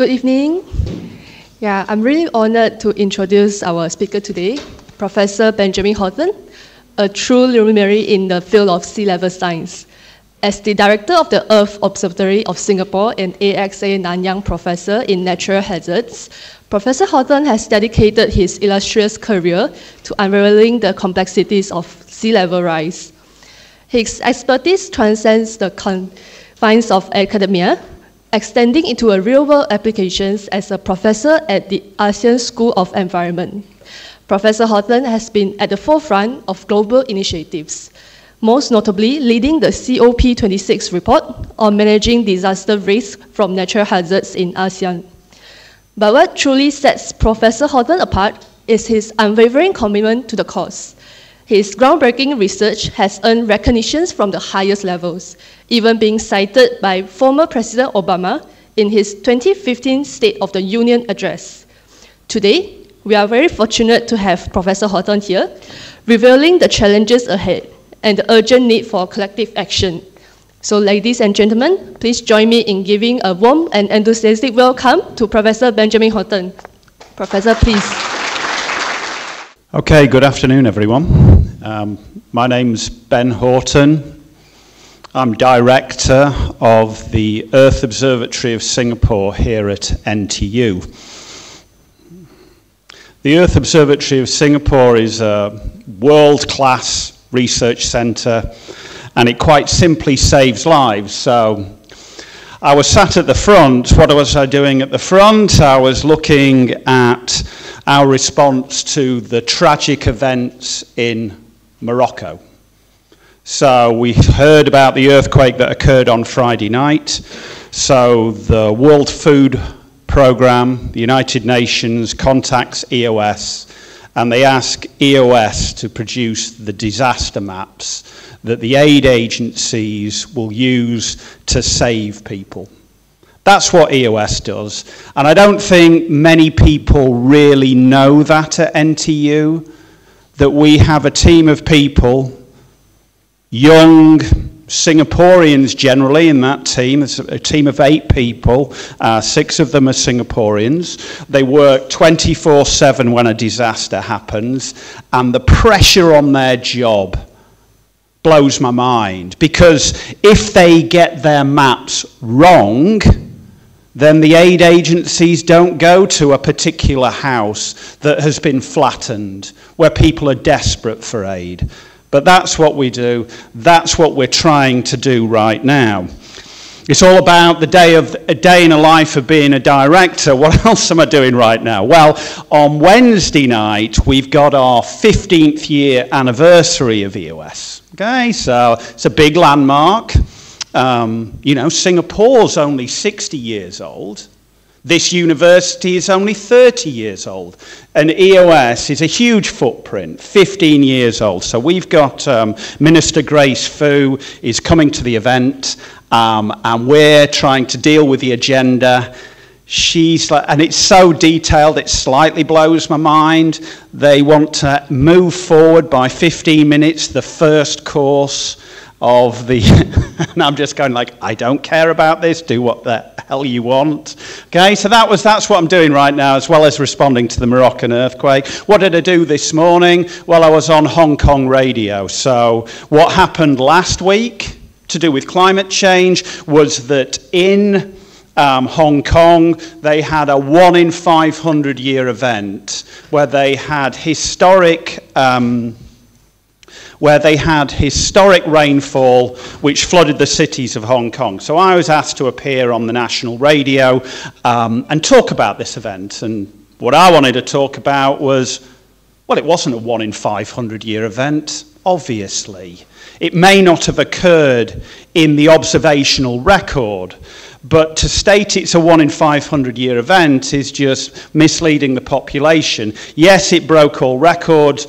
Good evening. Yeah, I'm really honored to introduce our speaker today, Professor Benjamin Horton, a true luminary in the field of sea level science. As the director of the Earth Observatory of Singapore and AXA Nanyang professor in natural hazards, Professor Horton has dedicated his illustrious career to unraveling the complexities of sea level rise. His expertise transcends the confines of academia, extending into a real-world applications as a professor at the ASEAN School of Environment. Professor Horton has been at the forefront of global initiatives, most notably leading the COP26 report on managing disaster risk from natural hazards in ASEAN. But what truly sets Professor Horton apart is his unwavering commitment to the cause. His groundbreaking research has earned recognitions from the highest levels, even being cited by former President Obama in his 2015 State of the Union address. Today, we are very fortunate to have Professor Horton here, revealing the challenges ahead and the urgent need for collective action. So, ladies and gentlemen, please join me in giving a warm and enthusiastic welcome to Professor Benjamin Horton. Professor, please. Okay, good afternoon, everyone. Um, my name's Ben Horton. I'm director of the Earth Observatory of Singapore here at NTU. The Earth Observatory of Singapore is a world class research centre and it quite simply saves lives. So I was sat at the front. What was I doing at the front? I was looking at our response to the tragic events in Morocco. So we heard about the earthquake that occurred on Friday night. So the World Food program, the United Nations contacts EOS and they ask EOS to produce the disaster maps that the aid agencies will use to save people. That's what EOS does. And I don't think many people really know that at NTU, that we have a team of people, young, Singaporeans generally in that team. It's a team of eight people. Uh, six of them are Singaporeans. They work 24 7 when a disaster happens, and the pressure on their job blows my mind because if they get their maps wrong, then the aid agencies don't go to a particular house that has been flattened where people are desperate for aid. But that's what we do. That's what we're trying to do right now. It's all about the day of a day in a life of being a director. What else am I doing right now? Well, on Wednesday night we've got our 15th year anniversary of EOS. Okay, so it's a big landmark. Um, you know, Singapore's only 60 years old. This university is only 30 years old, and EOS is a huge footprint, 15 years old. So we've got um, Minister Grace Fu is coming to the event, um, and we're trying to deal with the agenda. She's like, and it's so detailed, it slightly blows my mind. They want to move forward by 15 minutes the first course of the, and I'm just going like, I don't care about this, do what the hell you want. Okay, so that was, that's what I'm doing right now, as well as responding to the Moroccan earthquake. What did I do this morning? Well, I was on Hong Kong radio. So what happened last week to do with climate change was that in um, Hong Kong, they had a one in 500 year event where they had historic um, where they had historic rainfall which flooded the cities of Hong Kong. So I was asked to appear on the national radio um, and talk about this event. And what I wanted to talk about was well, it wasn't a one in 500 year event, obviously. It may not have occurred in the observational record, but to state it's a one in 500 year event is just misleading the population. Yes, it broke all records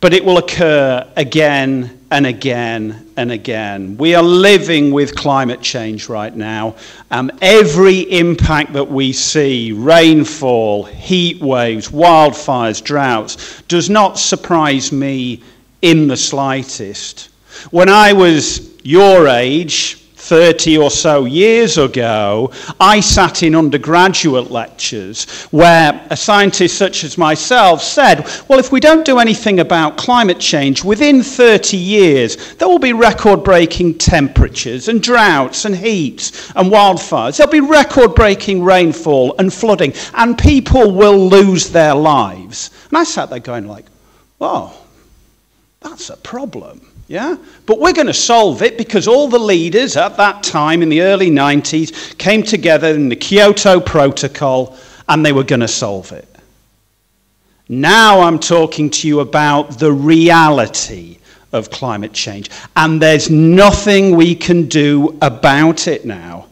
but it will occur again and again and again. We are living with climate change right now. Um, every impact that we see rainfall, heat waves, wildfires, droughts does not surprise me in the slightest. When I was your age, 30 or so years ago, I sat in undergraduate lectures where a scientist such as myself said, well, if we don't do anything about climate change, within 30 years, there will be record breaking temperatures and droughts and heats and wildfires. There'll be record breaking rainfall and flooding, and people will lose their lives. And I sat there going, like, oh, that's a problem. Yeah? But we're going to solve it because all the leaders at that time in the early 90s came together in the Kyoto Protocol and they were going to solve it. Now I'm talking to you about the reality of climate change. And there's nothing we can do about it now.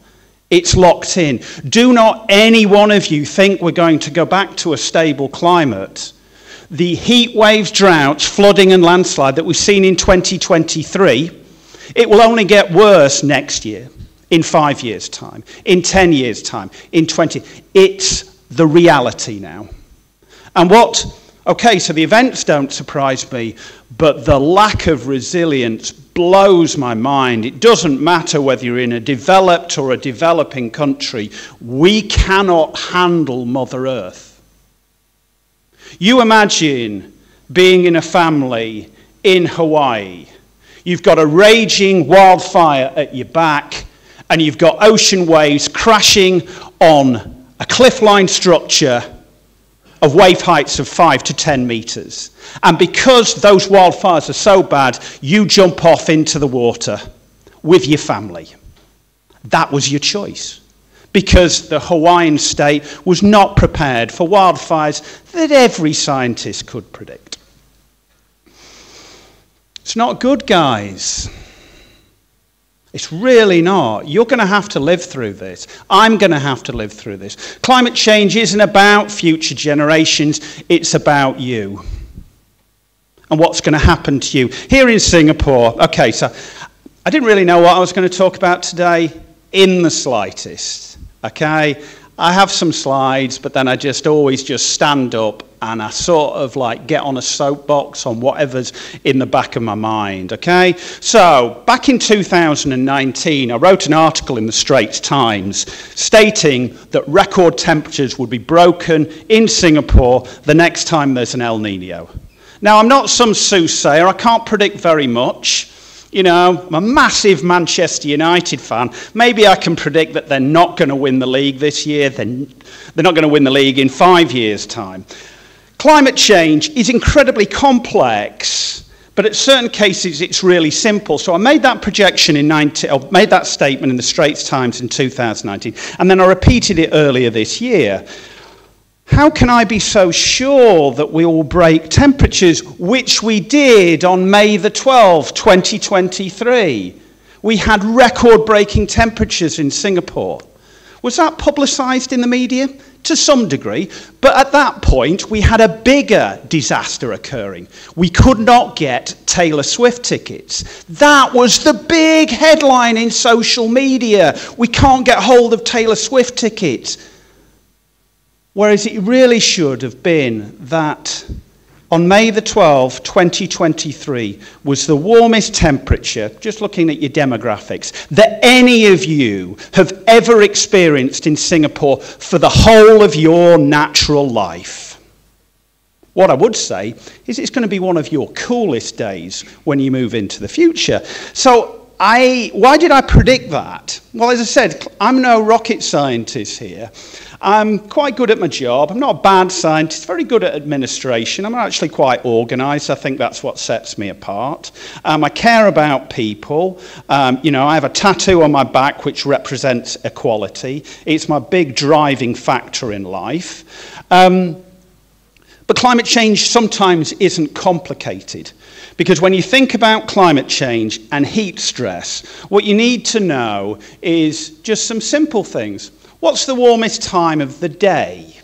It's locked in. Do not any one of you think we're going to go back to a stable climate the heat waves, droughts, flooding, and landslide that we've seen in 2023, it will only get worse next year, in five years' time, in 10 years' time, in 20. It's the reality now. And what, okay, so the events don't surprise me, but the lack of resilience blows my mind. It doesn't matter whether you're in a developed or a developing country, we cannot handle Mother Earth. You imagine being in a family in Hawaii. You've got a raging wildfire at your back, and you've got ocean waves crashing on a cliff-line structure of wave heights of 5 to 10 meters. And because those wildfires are so bad, you jump off into the water with your family. That was your choice because the Hawaiian state was not prepared for wildfires that every scientist could predict. It's not good, guys. It's really not. You're going to have to live through this. I'm going to have to live through this. Climate change isn't about future generations, it's about you and what's going to happen to you. Here in Singapore, okay, so I didn't really know what I was going to talk about today in the slightest. Okay? I have some slides, but then I just always just stand up and I sort of like get on a soapbox on whatever's in the back of my mind. Okay? So, back in 2019, I wrote an article in the Straits Times stating that record temperatures would be broken in Singapore the next time there's an El Nino. Now, I'm not some soothsayer, I can't predict very much. You know, I'm a massive Manchester United fan. Maybe I can predict that they're not going to win the league this year. They're, not going to win the league in five years' time. Climate change is incredibly complex, but at certain cases it's really simple. So I made that projection in 19, or uh, made that statement in the Straits Times in 2019, and then I repeated it earlier this year. How can I be so sure that we will break temperatures, which we did on May the 12th, 2023? We had record breaking temperatures in Singapore. Was that publicised in the media? To some degree. But at that point, we had a bigger disaster occurring. We could not get Taylor Swift tickets. That was the big headline in social media. We can't get hold of Taylor Swift tickets. Whereas it really should have been that on May the 12th, 2023, was the warmest temperature, just looking at your demographics, that any of you have ever experienced in Singapore for the whole of your natural life. What I would say is it's going to be one of your coolest days when you move into the future. So, I, why did I predict that? Well, as I said, I'm no rocket scientist here. I'm quite good at my job. I'm not a bad scientist, very good at administration. I'm actually quite organized. I think that's what sets me apart. Um, I care about people. Um, you know, I have a tattoo on my back which represents equality. It's my big driving factor in life. Um, but climate change sometimes isn't complicated. Because when you think about climate change and heat stress, what you need to know is just some simple things. What's the warmest time of the day?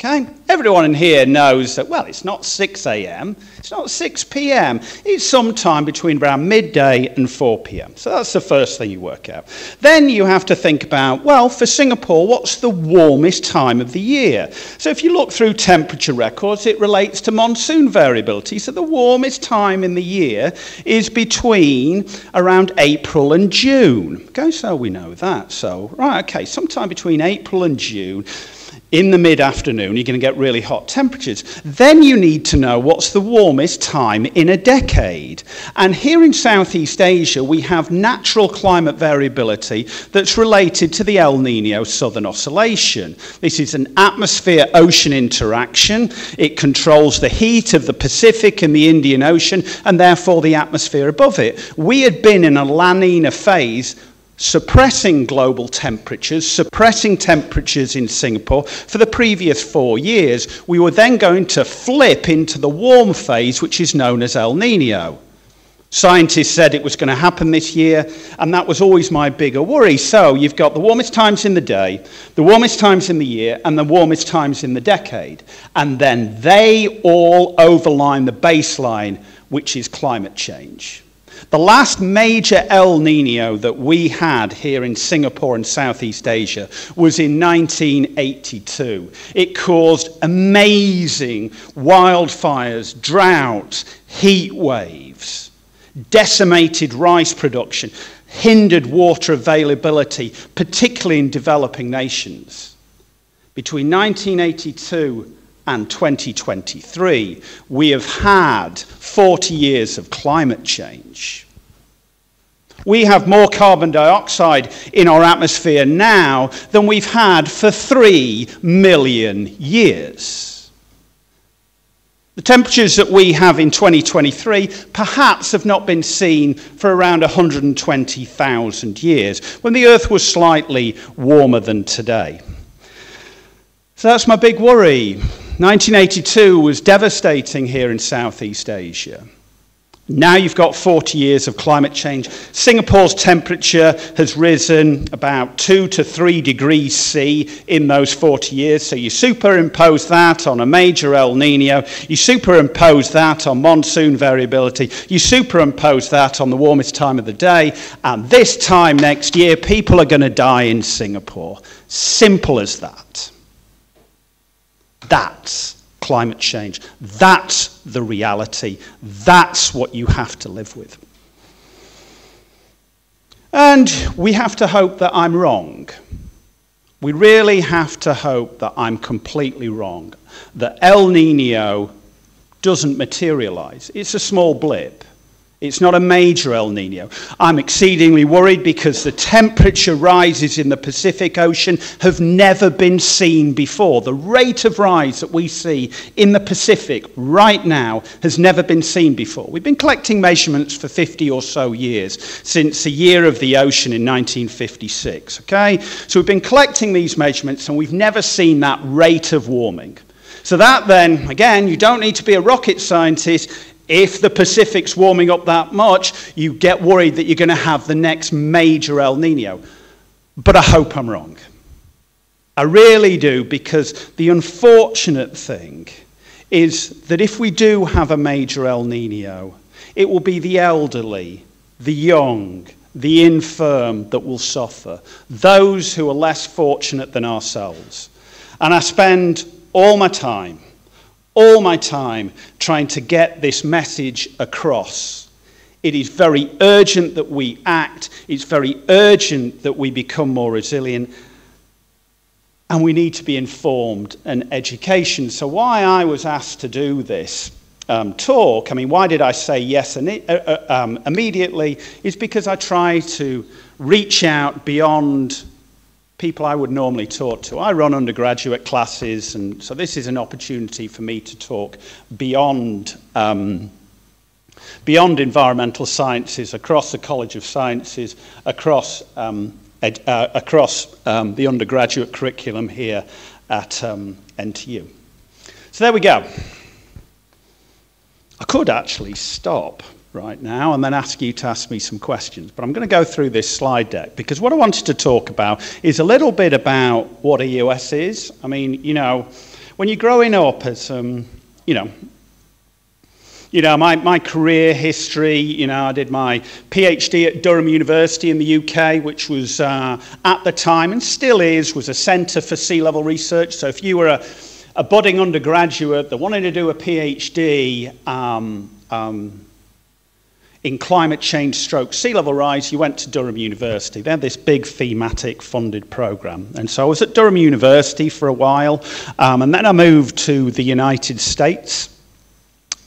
Okay? Everyone in here knows that, well, it's not 6 a.m., it's not 6 p.m., it's sometime between around midday and 4 p.m. So that's the first thing you work out. Then you have to think about, well, for Singapore, what's the warmest time of the year? So if you look through temperature records, it relates to monsoon variability. So the warmest time in the year is between around April and June. Okay, so we know that. So, right, okay, sometime between April and June in the mid afternoon, you're going to get really hot temperatures. Then you need to know what's the warmest time in a decade. And here in Southeast Asia, we have natural climate variability that's related to the El Nino Southern Oscillation. This is an atmosphere ocean interaction. It controls the heat of the Pacific and the Indian Ocean, and therefore the atmosphere above it. We had been in a La Nina phase suppressing global temperatures, suppressing temperatures in Singapore for the previous four years. We were then going to flip into the warm phase, which is known as El Nino. Scientists said it was going to happen this year, and that was always my bigger worry. So you've got the warmest times in the day, the warmest times in the year, and the warmest times in the decade. And then they all overline the baseline, which is climate change. The last major El Nino that we had here in Singapore and Southeast Asia was in 1982. It caused amazing wildfires, droughts, heat waves, decimated rice production, hindered water availability, particularly in developing nations. Between 1982 and 2023, we have had 40 years of climate change. We have more carbon dioxide in our atmosphere now than we've had for three million years. The temperatures that we have in 2023 perhaps have not been seen for around 120,000 years, when the Earth was slightly warmer than today. So that's my big worry. 1982 was devastating here in Southeast Asia. Now you've got 40 years of climate change. Singapore's temperature has risen about 2 to 3 degrees C in those 40 years. So you superimpose that on a major El Nino, you superimpose that on monsoon variability, you superimpose that on the warmest time of the day, and this time next year, people are going to die in Singapore. Simple as that. That's climate change. That's the reality. That's what you have to live with. And we have to hope that I'm wrong. We really have to hope that I'm completely wrong, that El Nino doesn't materialize. It's a small blip. It's not a major El Nino. I'm exceedingly worried because the temperature rises in the Pacific Ocean have never been seen before. The rate of rise that we see in the Pacific right now has never been seen before. We've been collecting measurements for 50 or so years, since the year of the ocean in 1956. Okay? So we've been collecting these measurements and we've never seen that rate of warming. So, that then, again, you don't need to be a rocket scientist. If the Pacific's warming up that much, you get worried that you're going to have the next major El Nino. But I hope I'm wrong. I really do, because the unfortunate thing is that if we do have a major El Nino, it will be the elderly, the young, the infirm that will suffer, those who are less fortunate than ourselves. And I spend all my time all my time trying to get this message across. It is very urgent that we act, it's very urgent that we become more resilient, and we need to be informed and education. So, why I was asked to do this um, talk, I mean, why did I say yes uh, uh, um, immediately, is because I try to reach out beyond people I would normally talk to. I run undergraduate classes, and so this is an opportunity for me to talk beyond, um, beyond environmental sciences, across the College of Sciences, across, um, ed, uh, across um, the undergraduate curriculum here at um, NTU. So there we go. I could actually stop right now and then ask you to ask me some questions. But I'm going to go through this slide deck because what I wanted to talk about is a little bit about what EOS is. I mean, you know, when you're growing up as, um, you know, you know, my, my career history, you know, I did my PhD at Durham University in the UK, which was uh, at the time and still is, was a centre for sea level research. So if you were a, a budding undergraduate that wanted to do a PhD um, um, in climate change stroke sea level rise, you went to Durham University. They had this big thematic funded program. And so I was at Durham University for a while, um, and then I moved to the United States.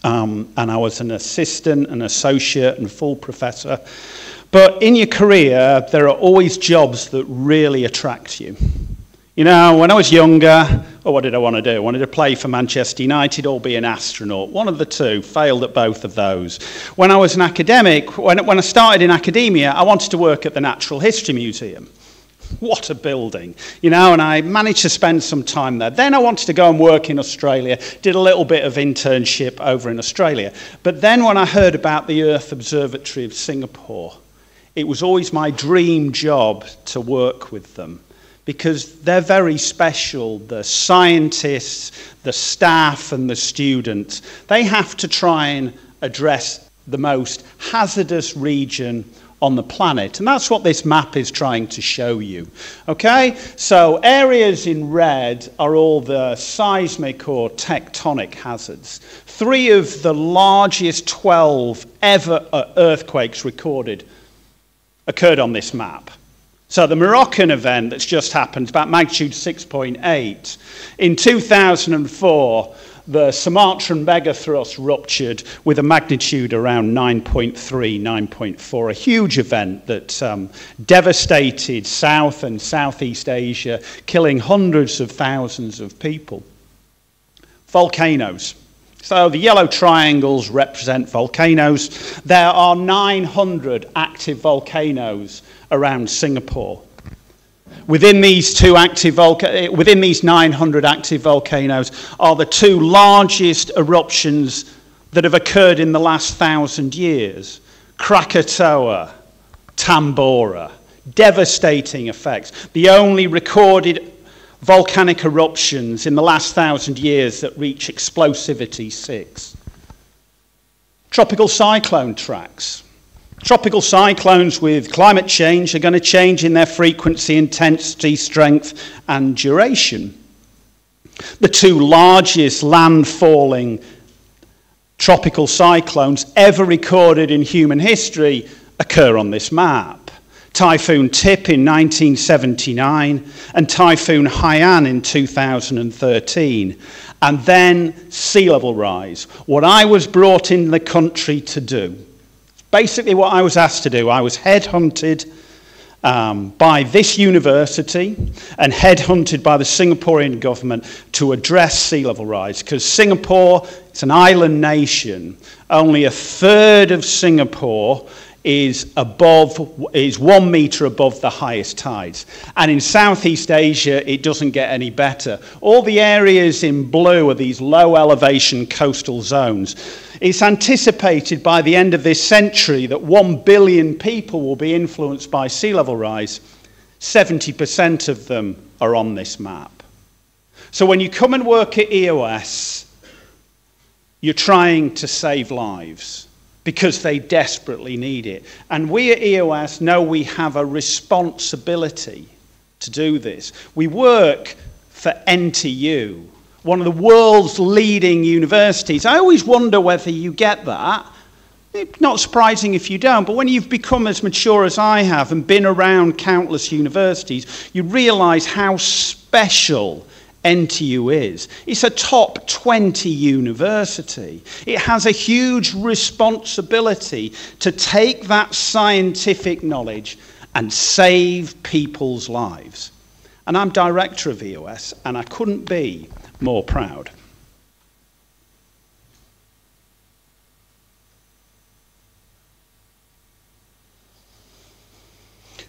Um, and I was an assistant, an associate, and full professor. But in your career, there are always jobs that really attract you. You know, when I was younger, oh, what did I want to do? I wanted to play for Manchester United or be an astronaut. One of the two, failed at both of those. When I was an academic, when, when I started in academia, I wanted to work at the Natural History Museum. What a building, you know, and I managed to spend some time there. Then I wanted to go and work in Australia, did a little bit of internship over in Australia. But then when I heard about the Earth Observatory of Singapore, it was always my dream job to work with them because they're very special. The scientists, the staff, and the students, they have to try and address the most hazardous region on the planet. And that's what this map is trying to show you. Okay? So areas in red are all the seismic or tectonic hazards. Three of the largest 12 ever uh, earthquakes recorded occurred on this map. So the Moroccan event that's just happened, about magnitude 6.8, in 2004, the Sumatran megathrust ruptured with a magnitude around 9.3, 9.4, a huge event that um, devastated South and Southeast Asia, killing hundreds of thousands of people. Volcanoes. So the yellow triangles represent volcanoes. There are 900 active volcanoes around Singapore. Within these, two active volca- eh, within these 900 active volcanoes are the two largest eruptions that have occurred in the last thousand years Krakatoa, Tambora. Devastating effects. The only recorded volcanic eruptions in the last thousand years that reach explosivity 6. Tropical cyclone tracks. Tropical cyclones with climate change are going to change in their frequency, intensity, strength, and duration. The two largest landfalling tropical cyclones ever recorded in human history occur on this map. Typhoon Tip in 1979 and Typhoon Haiyan in 2013. And then sea level rise. What I was brought in the country to do basically what I was asked to do. I was headhunted um, by this university and headhunted by the Singaporean government to address sea level rise because Singapore is an island nation. Only a third of Singapore is above is one meter above the highest tides and in southeast asia it doesn't get any better all the areas in blue are these low elevation coastal zones it's anticipated by the end of this century that 1 billion people will be influenced by sea level rise 70% of them are on this map so when you come and work at eos you're trying to save lives because they desperately need it. And we at EOS know we have a responsibility to do this. We work for NTU, one of the world's leading universities. I always wonder whether you get that. It's not surprising if you don't, but when you've become as mature as I have and been around countless universities, you realize how special NTU is. It's a top 20 university. It has a huge responsibility to take that scientific knowledge and save people's lives. And I'm director of EOS, and I couldn't be more proud.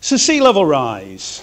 So, sea level rise.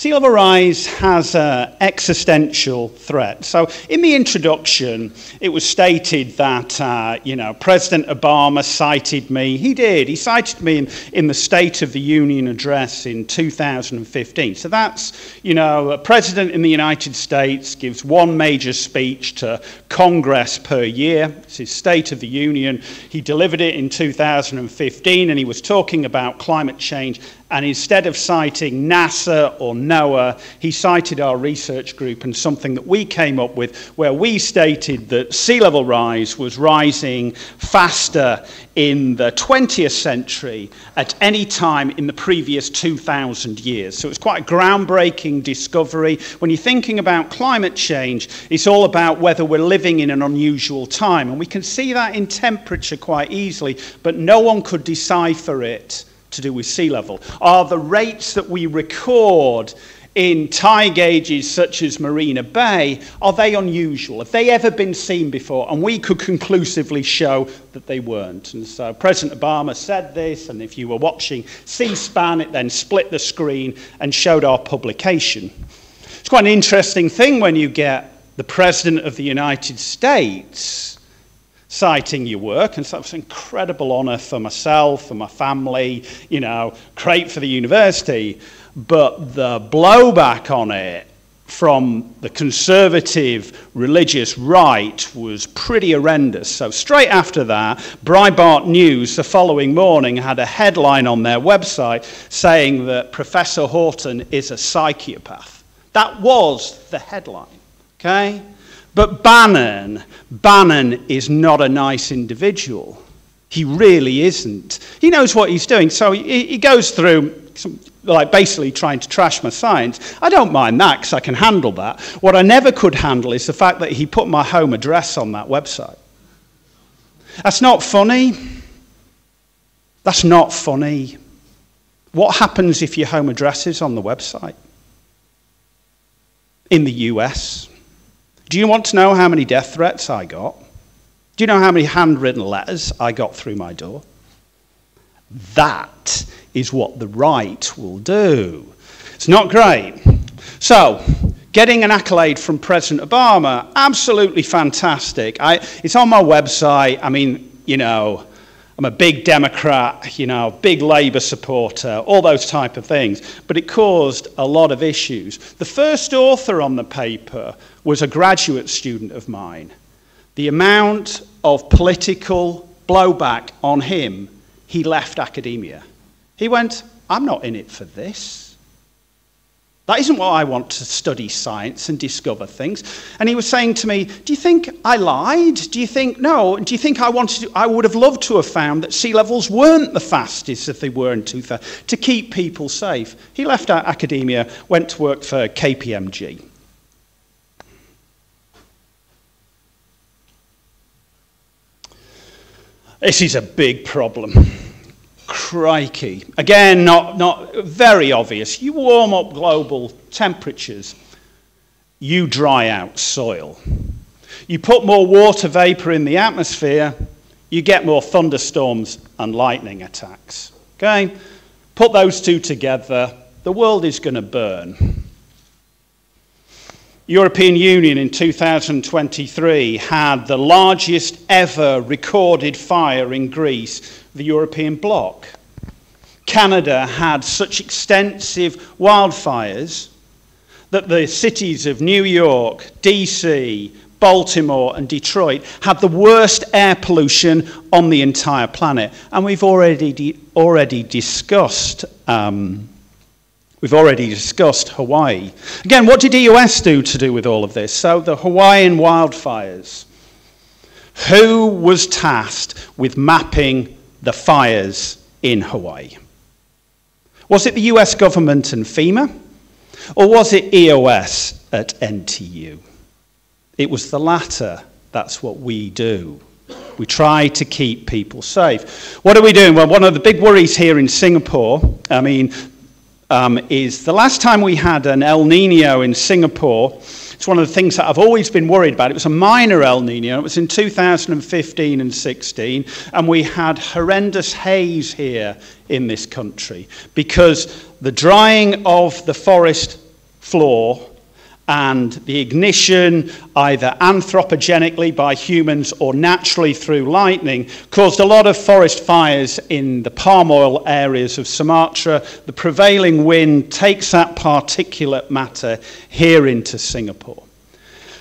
Sea level rise has an existential threat. So, in the introduction, it was stated that, uh, you know, President Obama cited me. He did. He cited me in, in the State of the Union address in 2015. So, that's, you know, a president in the United States gives one major speech to Congress per year. It's his State of the Union. He delivered it in 2015, and he was talking about climate change and instead of citing NASA or NOAA, he cited our research group and something that we came up with where we stated that sea level rise was rising faster in the 20th century at any time in the previous 2,000 years. So it's quite a groundbreaking discovery. When you're thinking about climate change, it's all about whether we're living in an unusual time. And we can see that in temperature quite easily, but no one could decipher it to do with sea level? Are the rates that we record in tide gauges such as Marina Bay, are they unusual? Have they ever been seen before? And we could conclusively show that they weren't. And so President Obama said this, and if you were watching C-SPAN, it then split the screen and showed our publication. It's quite an interesting thing when you get the President of the United States citing your work. And so it's an incredible honour for myself, for my family, you know, great for the university. But the blowback on it from the conservative religious right was pretty horrendous. So, straight after that, Breitbart News the following morning had a headline on their website saying that Professor Horton is a psychopath. That was the headline, okay? But Bannon, Bannon is not a nice individual. He really isn't. He knows what he's doing. So he, he goes through, some, like basically trying to trash my science. I don't mind that because I can handle that. What I never could handle is the fact that he put my home address on that website. That's not funny. That's not funny. What happens if your home address is on the website? In the US, do you want to know how many death threats I got? Do you know how many handwritten letters I got through my door? That is what the right will do. It's not great. So, getting an accolade from President Obama, absolutely fantastic. I, it's on my website. I mean, you know, I'm a big Democrat, you know, big Labour supporter, all those type of things. But it caused a lot of issues. The first author on the paper was a graduate student of mine. The amount of political blowback on him, he left academia. He went, I'm not in it for this. That isn't what I want to study science and discover things. And he was saying to me, Do you think I lied? Do you think, no, do you think I wanted to, I would have loved to have found that sea levels weren't the fastest that they were in 2000 to keep people safe? He left academia, went to work for KPMG. This is a big problem. Crikey. Again, not, not very obvious. You warm up global temperatures, you dry out soil. You put more water vapor in the atmosphere, you get more thunderstorms and lightning attacks. Okay? Put those two together, the world is going to burn. European Union in 2023 had the largest ever recorded fire in Greece, the European bloc. Canada had such extensive wildfires that the cities of New York, DC, Baltimore, and Detroit had the worst air pollution on the entire planet. And we've already, already discussed um, We've already discussed Hawaii. Again, what did EOS do to do with all of this? So, the Hawaiian wildfires. Who was tasked with mapping the fires in Hawaii? Was it the US government and FEMA? Or was it EOS at NTU? It was the latter. That's what we do. We try to keep people safe. What are we doing? Well, one of the big worries here in Singapore, I mean, um, is the last time we had an El Nino in Singapore, it's one of the things that I've always been worried about. It was a minor El Nino. It was in 2015 and 16, and we had horrendous haze here in this country because the drying of the forest floor and the ignition, either anthropogenically by humans or naturally through lightning, caused a lot of forest fires in the palm oil areas of Sumatra. The prevailing wind takes that particulate matter here into Singapore.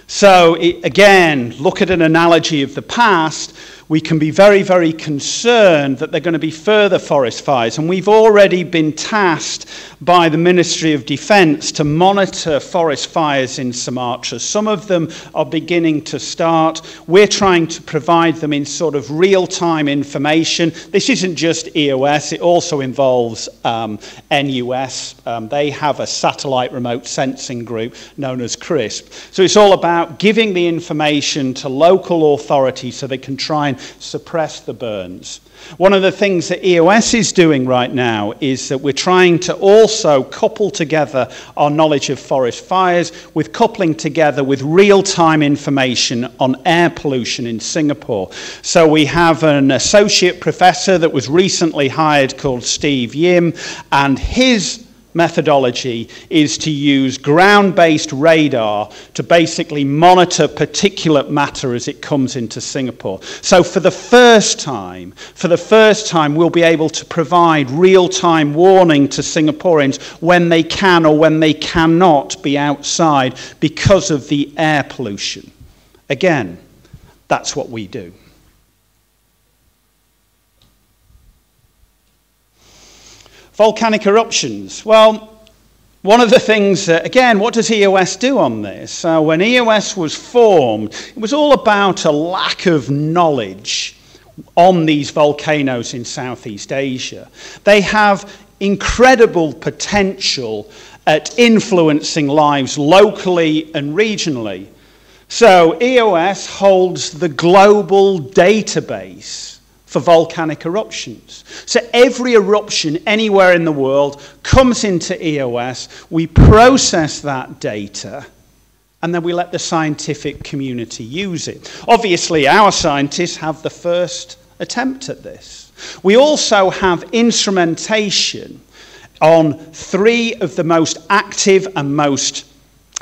So, it, again, look at an analogy of the past we can be very, very concerned that there are going to be further forest fires. And we've already been tasked by the Ministry of Defence to monitor forest fires in Sumatra. Some of them are beginning to start. We're trying to provide them in sort of real time information. This isn't just EOS, it also involves um, NUS. Um, they have a satellite remote sensing group known as CRISP. So it's all about giving the information to local authorities so they can try suppress the burns. One of the things that EOS is doing right now is that we're trying to also couple together our knowledge of forest fires with coupling together with real time information on air pollution in Singapore. So we have an associate professor that was recently hired called Steve Yim, and his methodology is to use ground based radar to basically monitor particulate matter as it comes into Singapore. So, for the first time, for the first time, we'll be able to provide real time warning to Singaporeans when they can or when they cannot be outside because of the air pollution. Again, that's what we do. Volcanic eruptions. Well, one of the things, uh, again, what does EOS do on this? Uh, when EOS was formed, it was all about a lack of knowledge on these volcanoes in Southeast Asia. They have incredible potential at influencing lives locally and regionally. So, EOS holds the global database for volcanic eruptions. So every eruption anywhere in the world comes into EOS, we process that data, and then we let the scientific community use it. Obviously, our scientists have the first attempt at this. We also have instrumentation on three of the most active and most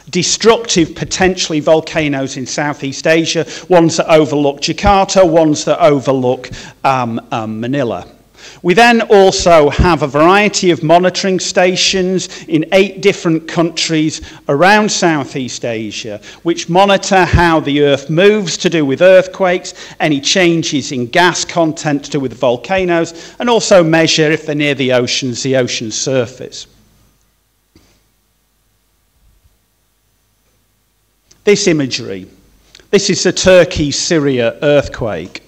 destructive, potentially, volcanoes in Southeast Asia, ones that overlook Jakarta, ones that overlook um, um, Manila. We then also have a variety of monitoring stations in eight different countries around Southeast Asia, which monitor how the Earth moves to do with earthquakes, any changes in gas content to do with volcanoes, and also measure, if they're near the oceans, the ocean surface. This imagery, this is the Turkey Syria earthquake.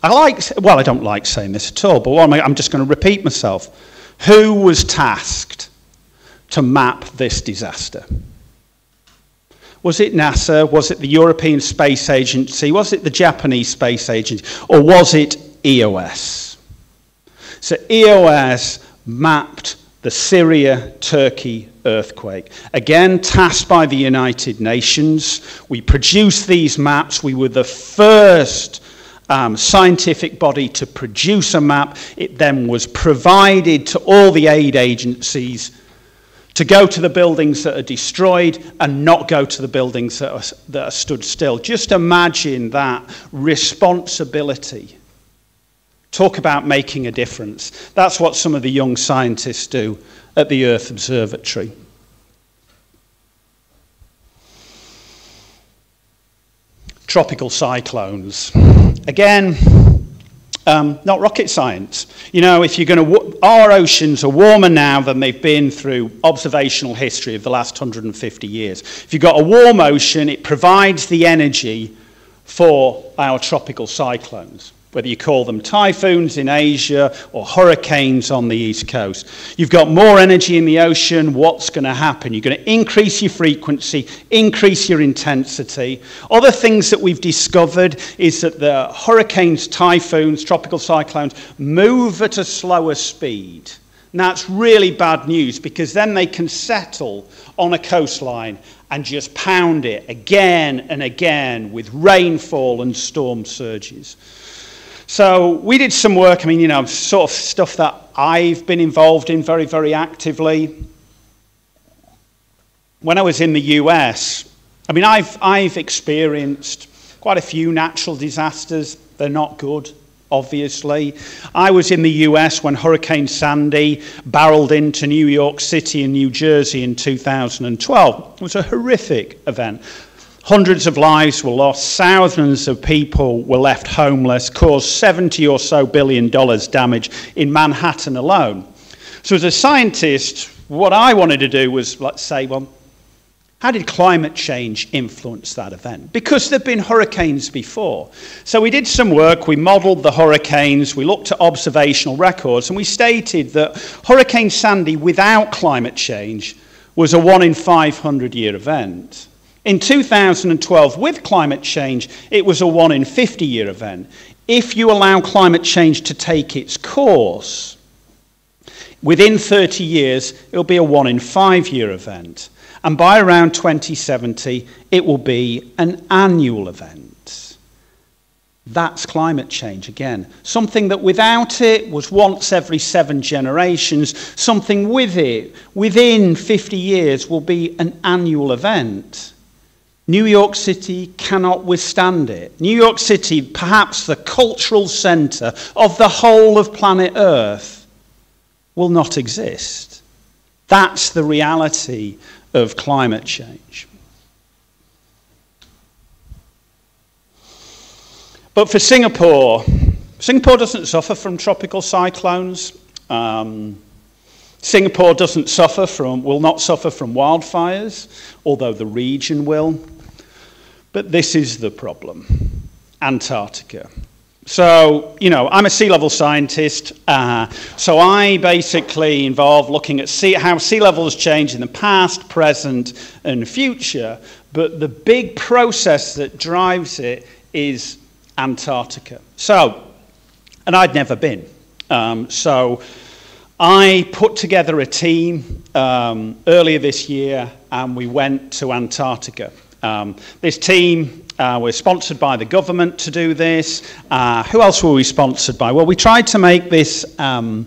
I like, well, I don't like saying this at all, but I'm just going to repeat myself. Who was tasked to map this disaster? Was it NASA? Was it the European Space Agency? Was it the Japanese Space Agency? Or was it EOS? So EOS mapped the Syria Turkey earthquake. Again, tasked by the United Nations, we produced these maps. We were the first um, scientific body to produce a map. It then was provided to all the aid agencies to go to the buildings that are destroyed and not go to the buildings that are, that are stood still. Just imagine that responsibility. Talk about making a difference. That's what some of the young scientists do at the Earth Observatory. Tropical cyclones. Again, um, not rocket science. You know, if you're going to, our oceans are warmer now than they've been through observational history of the last 150 years. If you've got a warm ocean, it provides the energy for our tropical cyclones whether you call them typhoons in Asia or hurricanes on the East Coast. You've got more energy in the ocean, what's going to happen? You're going to increase your frequency, increase your intensity. Other things that we've discovered is that the hurricanes, typhoons, tropical cyclones move at a slower speed. Now, that's really bad news because then they can settle on a coastline and just pound it again and again with rainfall and storm surges. So we did some work, I mean, you know, sort of stuff that I've been involved in very, very actively. when I was in the US, I mean, I've, I've experienced quite a few natural disasters. They're not good, obviously. I was in the US when Hurricane Sandy barreled into New York City and New Jersey in 2012. It was a horrific event. Hundreds of lives were lost, thousands of people were left homeless, caused 70 or so billion dollars damage in Manhattan alone. So, as a scientist, what I wanted to do was, let's say, well, how did climate change influence that event? Because there have been hurricanes before. So we did some work, we modelled the hurricanes, we looked at observational records, and we stated that Hurricane Sandy without climate change was a 1 in 500 year event. In 2012, with climate change, it was a 1 in 50 year event. If you allow climate change to take its course, within 30 years, it'll be a 1 in 5 year event. And by around 2070, it will be an annual event. That's climate change again. Something that without it was once every seven generations, something with it within 50 years will be an annual event. New York City cannot withstand it. New York City, perhaps the cultural centre of the whole of planet Earth, will not exist. That's the reality of climate change. But for Singapore, Singapore doesn't suffer from tropical cyclones. Um, Singapore doesn't suffer from, will not suffer from wildfires, although the region will. But this is the problem Antarctica. So, you know, I'm a sea level scientist, uh, so I basically involve looking at sea, how sea levels change in the past, present, and future. But the big process that drives it is Antarctica. So, and I'd never been. Um, so, I put together a team um, earlier this year and we went to Antarctica. Um, this team uh, we're sponsored by the government to do this. Uh, who else were we sponsored by? Well, we tried to make this um,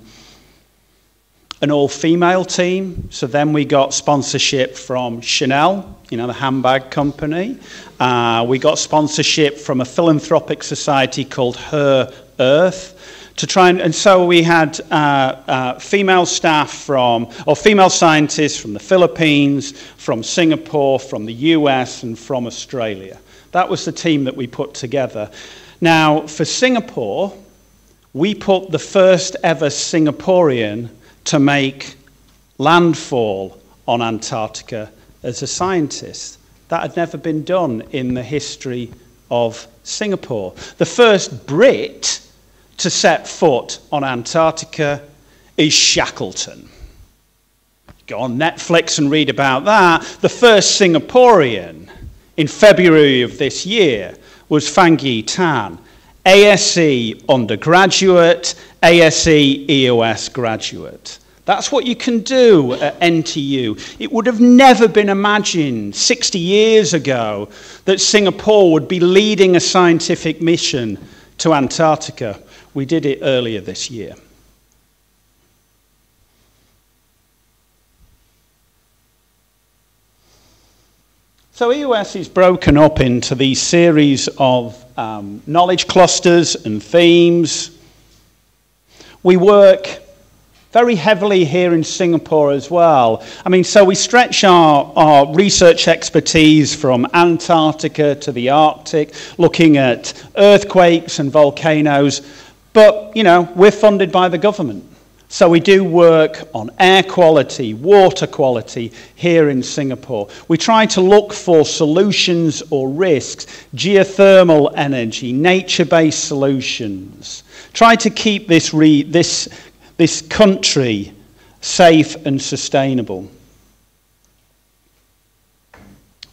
an all female team. So then we got sponsorship from Chanel, you know, the handbag company. Uh, we got sponsorship from a philanthropic society called Her Earth to try and, and so we had uh, uh, female staff from, or female scientists from the Philippines, from Singapore, from the US, and from Australia. That was the team that we put together. Now, for Singapore, we put the first ever Singaporean to make landfall on Antarctica as a scientist. That had never been done in the history of Singapore. The first Brit to set foot on Antarctica is Shackleton. Go on Netflix and read about that. The first Singaporean in February of this year was Fang Yi Tan, ASE undergraduate, ASE EOS graduate. That's what you can do at NTU. It would have never been imagined 60 years ago that Singapore would be leading a scientific mission to Antarctica. We did it earlier this year. So EOS is broken up into these series of um, knowledge clusters and themes. We work very heavily here in Singapore as well. I mean, so we stretch our, our research expertise from Antarctica to the Arctic, looking at earthquakes and volcanoes. You know, we're funded by the government. So we do work on air quality, water quality here in Singapore. We try to look for solutions or risks, geothermal energy, nature-based solutions. Try to keep this, this, this country safe and sustainable.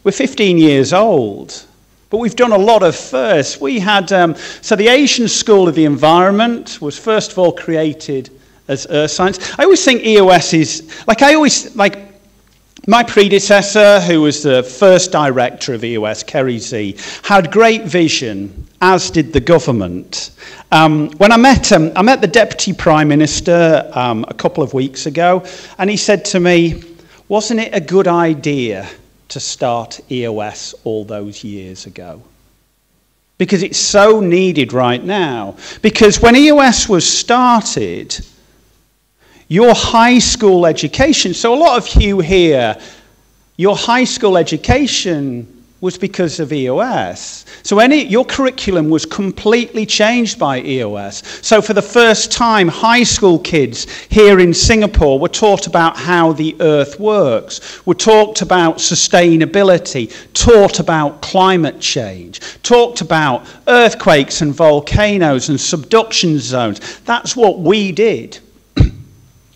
We're 15 years old. But we've done a lot of firsts. We had, um, so the Asian School of the Environment was first of all created as earth science. I always think EOS is, like, I always, like, my predecessor, who was the first director of EOS, Kerry Sieh, had great vision, as did the government. Um, when I met him, I met the Deputy Prime Minister um, a couple of weeks ago, and he said to me, wasn't it a good idea to start EOS all those years ago? Because it's so needed right now. Because when EOS was started, your high school education, so a lot of you here, your high school education was because of EOS. So any, your curriculum was completely changed by EOS. So for the first time, high school kids here in Singapore were taught about how the earth works, were taught about sustainability, taught about climate change, talked about earthquakes and volcanoes and subduction zones. That's what we did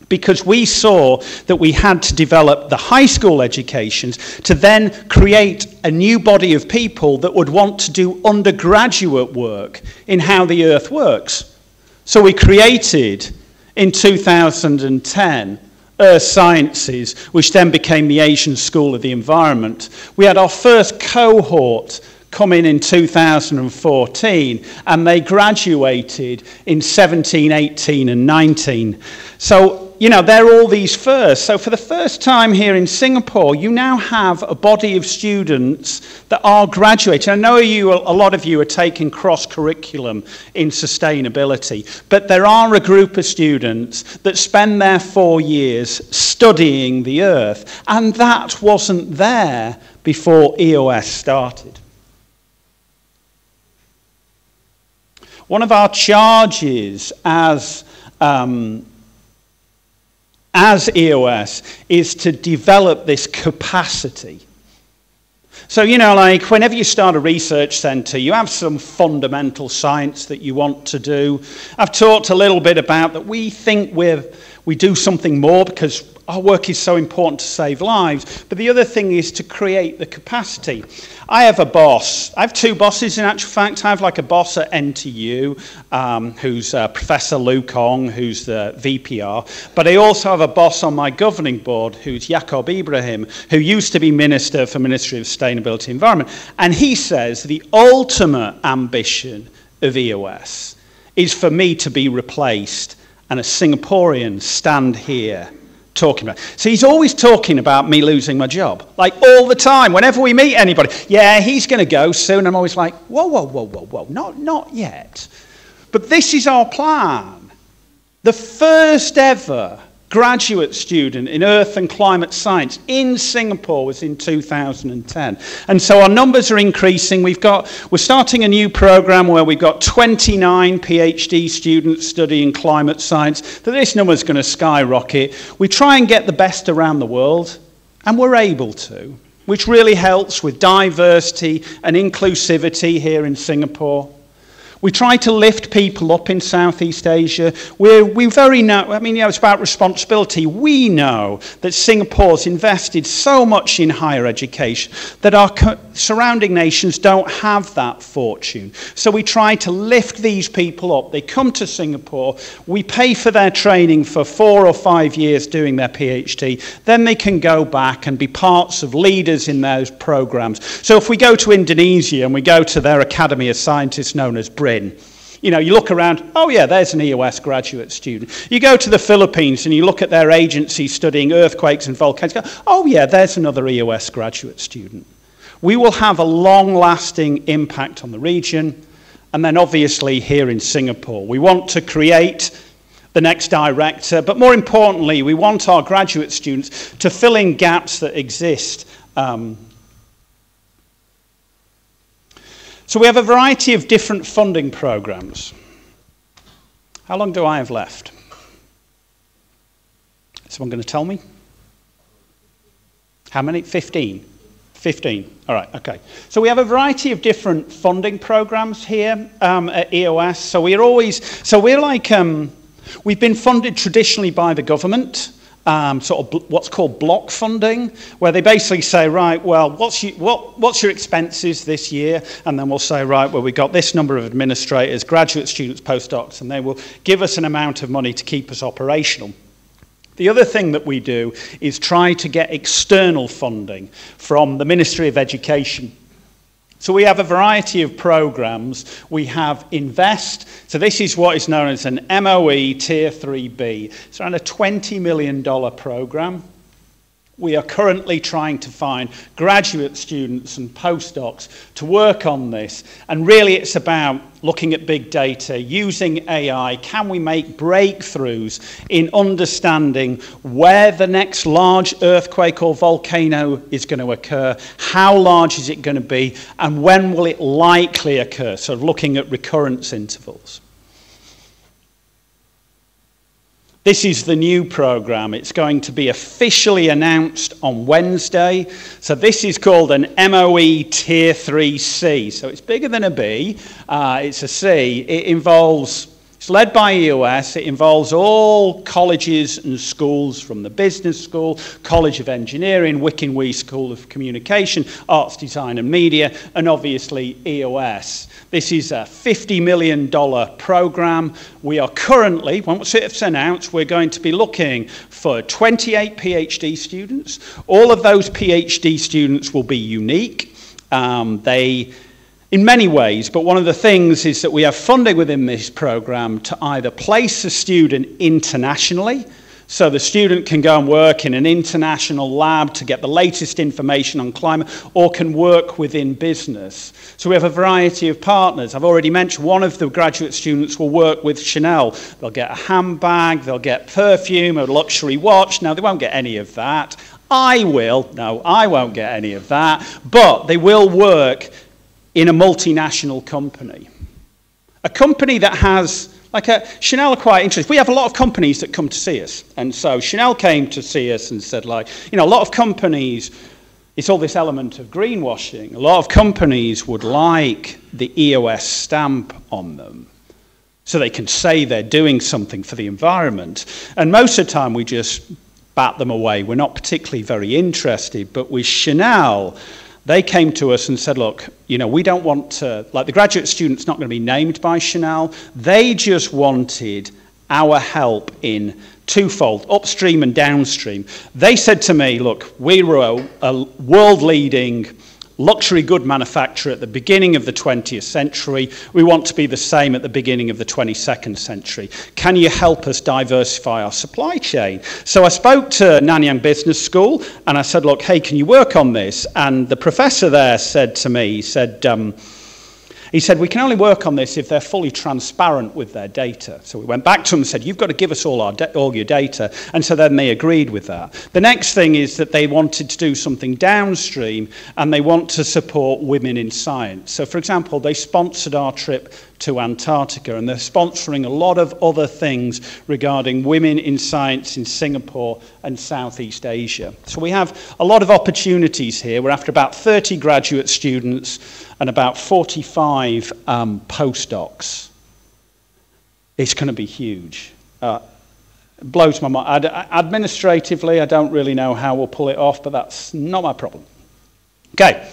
because we saw that we had to develop the high school educations to then create a new body of people that would want to do undergraduate work in how the earth works. So we created in 2010 Earth Sciences, which then became the Asian School of the Environment. We had our first cohort come in in 2014 and they graduated in 17, 18 and 19. So you know, they're all these first. So, for the first time here in Singapore, you now have a body of students that are graduating. I know you, a lot of you are taking cross curriculum in sustainability, but there are a group of students that spend their four years studying the earth, and that wasn't there before EOS started. One of our charges as um, as EOS is to develop this capacity. So, you know, like whenever you start a research centre, you have some fundamental science that you want to do. I've talked a little bit about that we think we're, we do something more because our work is so important to save lives. But the other thing is to create the capacity. I have a boss. I have two bosses, in actual fact. I have like a boss at NTU, um, who's uh, Professor Lu Kong, who's the VPR. But I also have a boss on my governing board, who's Yaacob Ibrahim, who used to be Minister for Ministry of Sustainability and Environment. And he says the ultimate ambition of EOS is for me to be replaced and a Singaporean stand here talking about. So he's always talking about me losing my job, like all the time. Whenever we meet anybody, yeah, he's going to go soon. I'm always like, whoa, whoa, whoa, whoa, whoa, not, not yet. But this is our plan. The first ever graduate student in earth and climate science in Singapore was in 2010. And so our numbers are increasing. We've got, we're starting a new program where we've got 29 PhD students studying climate science. That this number is going to skyrocket. We try and get the best around the world, and we're able to, which really helps with diversity and inclusivity here in Singapore. We try to lift people up in Southeast Asia. We're, we very know, I mean, you know, it's about responsibility. We know that Singapore's invested so much in higher education that our surrounding nations don't have that fortune. So we try to lift these people up. They come to Singapore, we pay for their training for four or five years doing their PhD, then they can go back and be parts of leaders in those programs. So if we go to Indonesia and we go to their Academy of Scientists known as BRIN, you know, you look around, oh yeah, there's an EOS graduate student. You go to the Philippines and you look at their agency studying earthquakes and volcanoes, go, oh yeah, there's another EOS graduate student. We will have a long lasting impact on the region. And then obviously here in Singapore, we want to create the next director, but more importantly, we want our graduate students to fill in gaps that exist um, So we have a variety of different funding programs. How long do I have left? Is someone going to tell me? How many? 15. 15. All right, okay. So we have a variety of different funding programs here um, at EOS. So we're always, so we're like, um, we've been funded traditionally by the government um, sort of what's called block funding, where they basically say, right, well, what's, you, what, what's your expenses this year? And then we'll say, right, well, we've got this number of administrators, graduate students, postdocs, and they will give us an amount of money to keep us operational. The other thing that we do is try to get external funding from the Ministry of Education so we have a variety of programs. We have Invest. So this is what is known as an MOE Tier 3B. It's around a $20 million program. We are currently trying to find graduate students and postdocs to work on this. And really, it's about looking at big data, using AI. Can we make breakthroughs in understanding where the next large earthquake or volcano is going to occur? How large is it going to be? And when will it likely occur? So, looking at recurrence intervals. This is the new program. It's going to be officially announced on Wednesday. So, this is called an MOE Tier 3C. So, it's bigger than a B, uh, it's a C. It involves it's led by EOS. It involves all colleges and schools from the business school, College of Engineering, Wee Kim Wee School of Communication, Arts, Design and Media, and obviously EOS. This is a $50 million program. We are currently, once it's announced, we're going to be looking for 28 PhD students. All of those PhD students will be unique. Um, they in many ways, but one of the things is that we have funding within this program to either place a student internationally, so the student can go and work in an international lab to get the latest information on climate, or can work within business. So we have a variety of partners. I've already mentioned one of the graduate students will work with Chanel. They'll get a handbag, they'll get perfume, a luxury watch. Now, they won't get any of that. I will. No, I won't get any of that. But they will work in a multinational company. A company that has, like a, Chanel are quite interesting. We have a lot of companies that come to see us. And so Chanel came to see us and said, like, you know, a lot of companies, it's all this element of greenwashing. A lot of companies would like the EOS stamp on them so they can say they're doing something for the environment. And most of the time we just bat them away. We're not particularly very interested. But with Chanel, they came to us and said, look, you know, we don't want to, like the graduate student's not going to be named by Chanel. They just wanted our help in twofold, upstream and downstream. They said to me, look, we were a, a world leading luxury good manufacturer at the beginning of the 20th century. We want to be the same at the beginning of the 22nd century. Can you help us diversify our supply chain? So I spoke to Nanyang Business School and I said, look, hey, can you work on this? And the professor there said to me, he said, um, he said, We can only work on this if they're fully transparent with their data. So we went back to them and said, You've got to give us all, our all your data. And so then they agreed with that. The next thing is that they wanted to do something downstream and they want to support women in science. So, for example, they sponsored our trip to Antarctica, and they're sponsoring a lot of other things regarding women in science in Singapore and Southeast Asia. So we have a lot of opportunities here. We're after about 30 graduate students and about 45 um, postdocs. It's going to be huge. Uh, it blows my mind. Ad- administratively, I don't really know how we'll pull it off, but that's not my problem. Okay.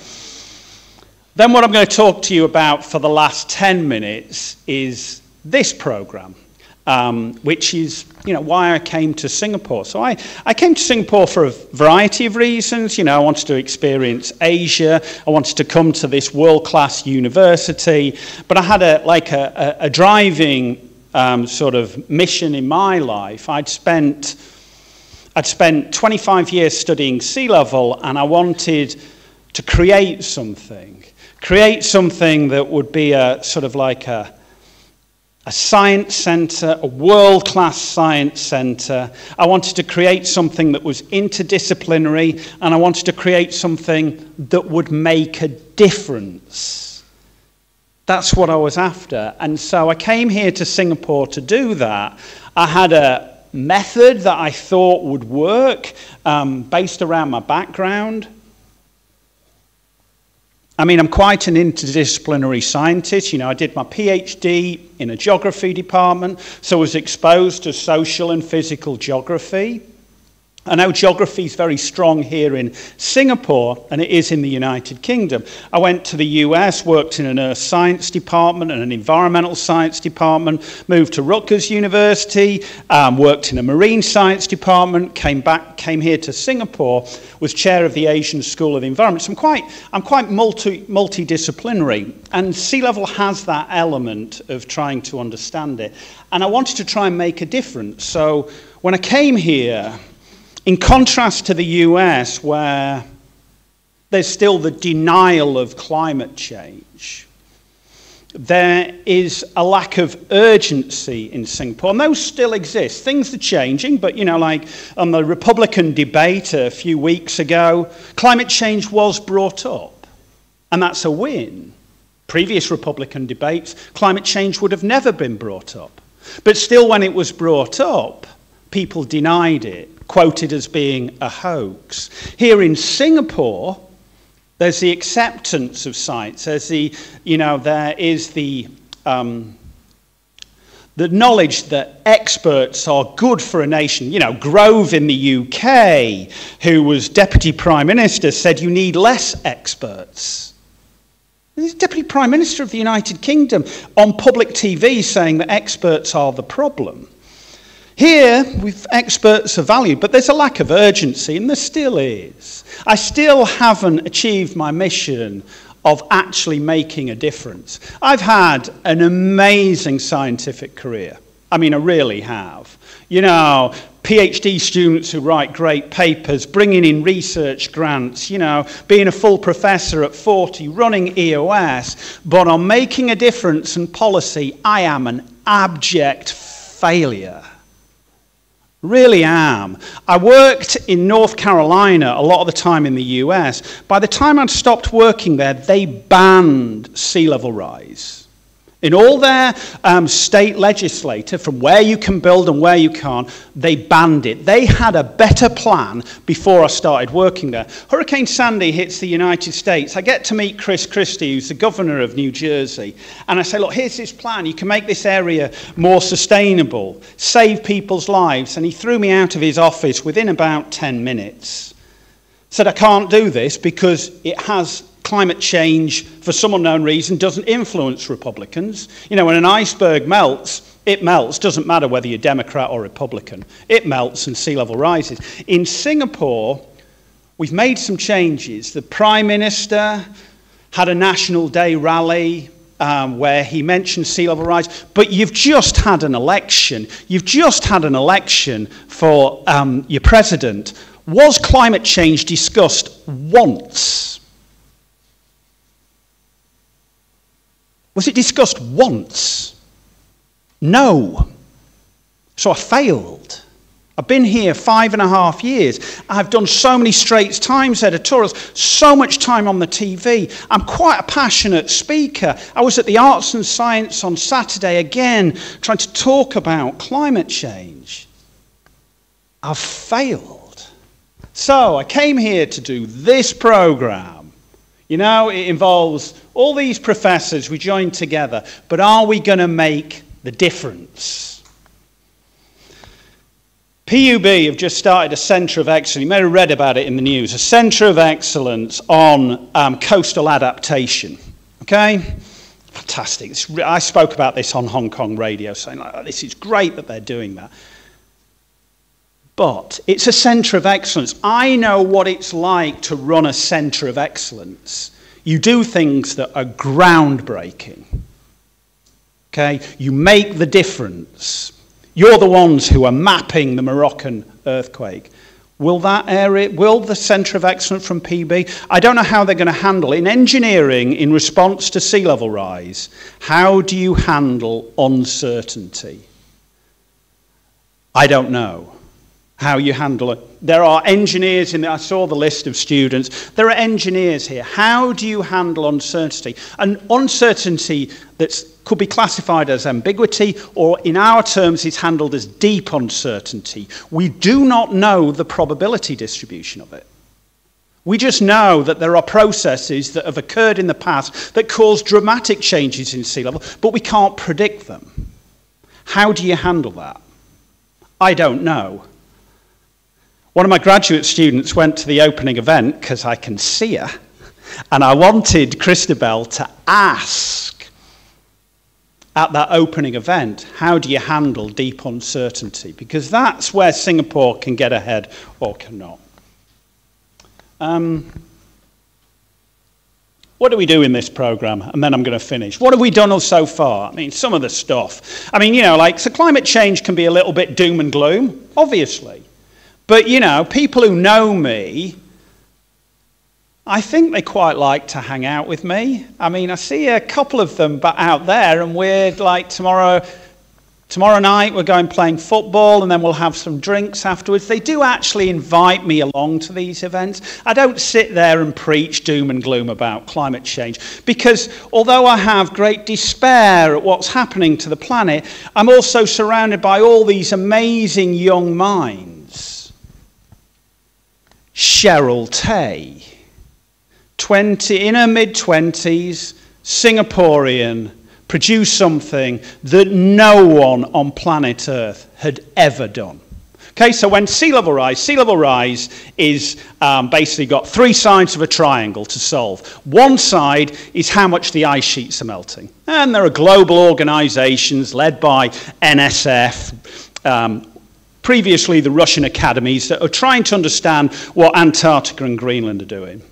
Then, what I'm going to talk to you about for the last 10 minutes is this program, um, which is you know, why I came to Singapore. So, I, I came to Singapore for a variety of reasons. You know, I wanted to experience Asia, I wanted to come to this world class university, but I had a, like a, a, a driving um, sort of mission in my life. I'd spent, I'd spent 25 years studying sea level, and I wanted to create something create something that would be a sort of like a, a science centre, a world class science centre. I wanted to create something that was interdisciplinary, and I wanted to create something that would make a difference. That's what I was after. And so I came here to Singapore to do that. I had a method that I thought would work um, based around my background. I mean, I'm quite an interdisciplinary scientist. You know, I did my PhD in a geography department, so I was exposed to social and physical geography. I know geography is very strong here in Singapore, and it is in the United Kingdom. I went to the US, worked in an earth science department and an environmental science department, moved to Rutgers University, um, worked in a marine science department, came back, came here to Singapore, was chair of the Asian School of the Environment. So I'm quite, I'm quite multi, multidisciplinary, and Sea Level has that element of trying to understand it. And I wanted to try and make a difference. So when I came here, in contrast to the US, where there's still the denial of climate change, there is a lack of urgency in Singapore, and those still exist. Things are changing, but you know, like on the Republican debate a few weeks ago, climate change was brought up, and that's a win. Previous Republican debates, climate change would have never been brought up. But still, when it was brought up, people denied it, quoted as being a hoax. Here in Singapore, there's the acceptance of science. There's the, you know, there is the, um, the knowledge that experts are good for a nation. You know, Gove in the UK, who was Deputy Prime Minister, said you need less experts. He's Deputy Prime Minister of the United Kingdom on public TV saying that experts are the problem. Here, with experts are valued, but there's a lack of urgency, and there still is. I still haven't achieved my mission of actually making a difference. I've had an amazing scientific career. I mean, I really have. You know, PhD students who write great papers, bringing in research grants, you know, being a full professor at 40, running EOS, but on making a difference and policy, I am an abject failure. Really am. I worked in North Carolina a lot of the time in the US. By the time I'd stopped working there, they banned sea level rise. In all their um, state legislature, from where you can build and where you can't, they banned it. They had a better plan before I started working there. Hurricane Sandy hits the United States. I get to meet Chris Christie, who's the governor of New Jersey, and I say, Look, here's this plan. You can make this area more sustainable, save people's lives. And he threw me out of his office within about 10 minutes. Said, I can't do this because it has climate change, for some unknown reason, doesn't influence Republicans. You know, when an iceberg melts, it melts. Doesn't matter whether you're Democrat or Republican. It melts and sea level rises. In Singapore, we've made some changes. The Prime Minister had a National Day rally um, where he mentioned sea level rise, but you've just had an election. You've just had an election for um, your president. Was climate change discussed once? Was it discussed once? No. So I failed. I've been here five and a half years. I've done so many Straits Times editorials, so much time on the TV. I'm quite a passionate speaker. I was at the Arts and Science on Saturday again, trying to talk about climate change. I've failed. So I came here to do this program you know, it involves all these professors, we join together, but are we going to make the difference? PUB have just started a centre of excellence. You may have read about it in the news. A centre of excellence on um, coastal adaptation. Okay? Fantastic. I spoke about this on Hong Kong radio, saying, like, this is great that they're doing that. But it's a centre of excellence. I know what it's like to run a centre of excellence. You do things that are groundbreaking. Okay? You make the difference. You're the ones who are mapping the Moroccan earthquake. Will that area, will the Centre of Excellence from PB? I don't know how they're going to handle. In engineering, in response to sea level rise, how do you handle uncertainty? I don't know how you handle it. There are engineers in there. I saw the list of students. There are engineers here. How do you handle uncertainty? And uncertainty that could be classified as ambiguity, or in our terms, is handled as deep uncertainty. We do not know the probability distribution of it. We just know that there are processes that have occurred in the past that cause dramatic changes in sea level, but we can't predict them. How do you handle that? I don't know. One of my graduate students went to the opening event because I can see her, and I wanted Christabel to ask at that opening event, how do you handle deep uncertainty? Because that's where Singapore can get ahead or cannot. Um, what do we do in this program? And then I'm going to finish. What have we done so far? I mean, some of the stuff. I mean, you know, like, so climate change can be a little bit doom and gloom, obviously. But, you know, people who know me, I think they quite like to hang out with me. I mean, I see a couple of them out there, and we're like tomorrow Tomorrow night we're going playing football and then we'll have some drinks afterwards. They do actually invite me along to these events. I don't sit there and preach doom and gloom about climate change because although I have great despair at what's happening to the planet, I'm also surrounded by all these amazing young minds. Cheryl Tay, 20, in her mid 20s, Singaporean produce something that no one on planet Earth had ever done. Okay, so when sea level rise, sea level rise is um, basically got three sides of a triangle to solve. One side is how much the ice sheets are melting. And there are global organizations led by NSF, um, previously the Russian academies, that are trying to understand what Antarctica and Greenland are doing.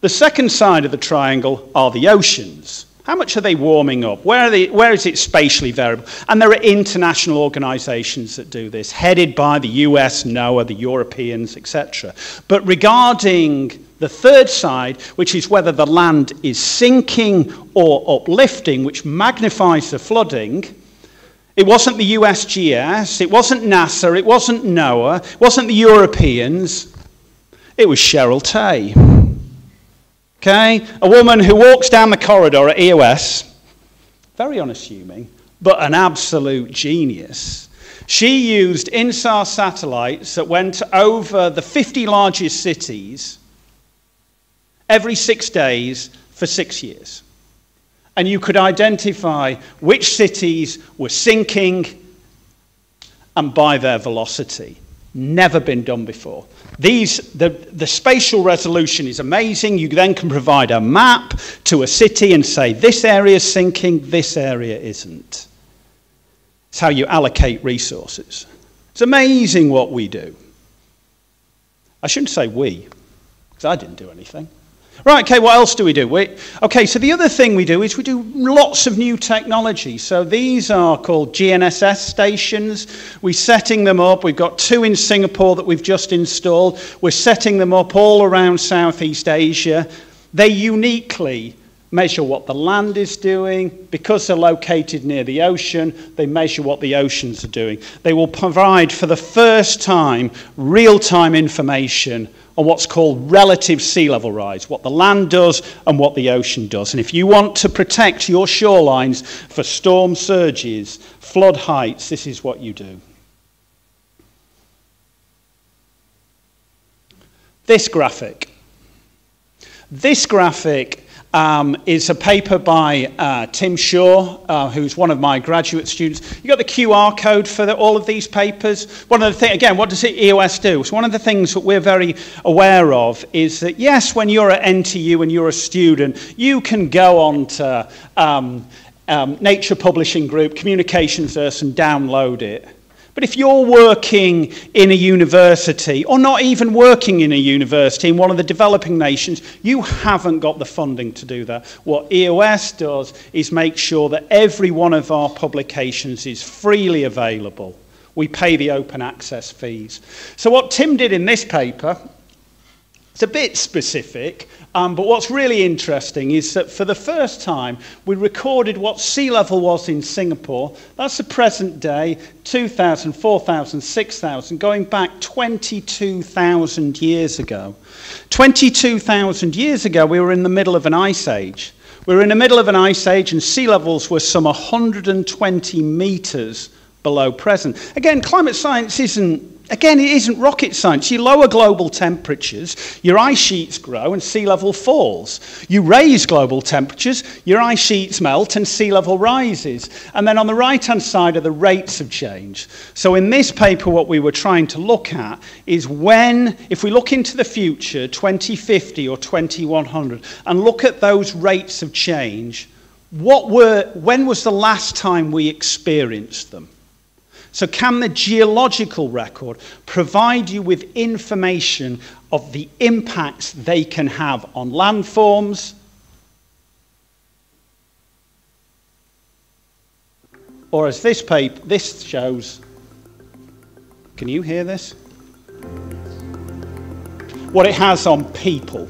The second side of the triangle are the oceans. How much are they warming up? Where, they, where is it spatially variable? And there are international organizations that do this, headed by the US, NOAA, the Europeans, etc. But regarding the third side, which is whether the land is sinking or uplifting, which magnifies the flooding, it wasn't the USGS, it wasn't NASA, it wasn't NOAA, it wasn't the Europeans, it was Cheryl Tay. Okay? A woman who walks down the corridor at EOS, very unassuming, but an absolute genius. She used INSAR satellites that went over the 50 largest cities every six days for six years. And you could identify which cities were sinking and by their velocity. Never been done before. These, the, the spatial resolution is amazing. You then can provide a map to a city and say, this area is sinking, this area isn't. It's how you allocate resources. It's amazing what we do. I shouldn't say we, because I didn't do anything. Right, okay, what else do we do? We, okay, so the other thing we do is we do lots of new technology. So these are called GNSS stations. We're setting them up. We've got two in Singapore that we've just installed. We're setting them up all around Southeast Asia. They uniquely measure what the land is doing. Because they're located near the ocean, they measure what the oceans are doing. They will provide, for the first time, real time information on what's called relative sea level rise, what the land does and what the ocean does. And if you want to protect your shorelines for storm surges, flood heights, this is what you do. This graphic. This graphic um, is a paper by uh, Tim Shaw, uh, who's one of my graduate students. You got the QR code for the, all of these papers. One of the things, again, what does EOS do? So one of the things that we're very aware of is that yes, when you're at NTU and you're a student, you can go on to um, um, Nature Publishing Group, Communications Earth, and download it. But if you're working in a university, or not even working in a university in one of the developing nations, you haven't got the funding to do that. What EOS does is make sure that every one of our publications is freely available. We pay the open access fees. So, what Tim did in this paper, it's a bit specific, um, but what's really interesting is that for the first time, we recorded what sea level was in Singapore. That's the present day, 2,000, 4,000, 6,000, going back 22,000 years ago. 22,000 years ago, we were in the middle of an ice age. We were in the middle of an ice age, and sea levels were some 120 meters below present. Again, climate science isn't Again, it isn't rocket science. You lower global temperatures, your ice sheets grow and sea level falls. You raise global temperatures, your ice sheets melt and sea level rises. And then on the right hand side are the rates of change. So in this paper, what we were trying to look at is when, if we look into the future, 2050 or 2100, and look at those rates of change, what were, when was the last time we experienced them? So, can the geological record provide you with information of the impacts they can have on landforms? Or as this paper this shows, can you hear this? what it has on people.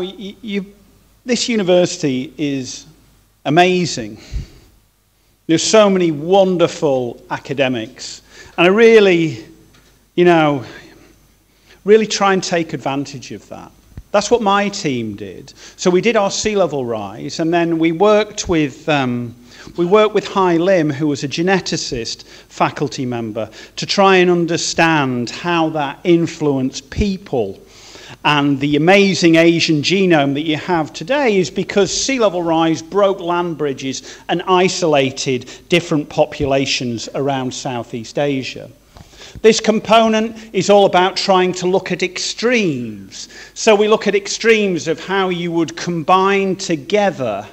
You you, this university is amazing. There's so many wonderful academics. And I really, you know, really try and take advantage of that. That's what my team did. So we did our sea level rise, and then we worked with, um, we worked with Hai Lim, who was a geneticist faculty member, to try and understand how that influenced people and the amazing Asian genome that you have today is because sea level rise broke land bridges and isolated different populations around Southeast Asia. This component is all about trying to look at extremes. So we look at extremes of how you would combine together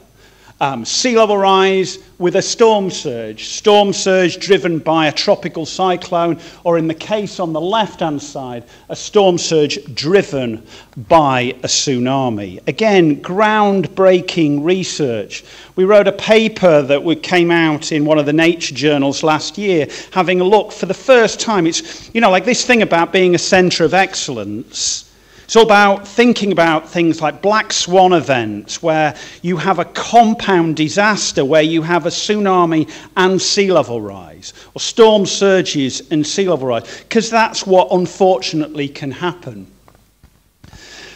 um, sea level rise with a storm surge. Storm surge driven by a tropical cyclone, or in the case on the left hand side, a storm surge driven by a tsunami. Again, groundbreaking research. We wrote a paper that came out in one of the nature journals last year, having a look for the first time. It's, you know, like this thing about being a centre of excellence it's all about thinking about things like black swan events, where you have a compound disaster, where you have a tsunami and sea level rise, or storm surges and sea level rise, because that's what unfortunately can happen.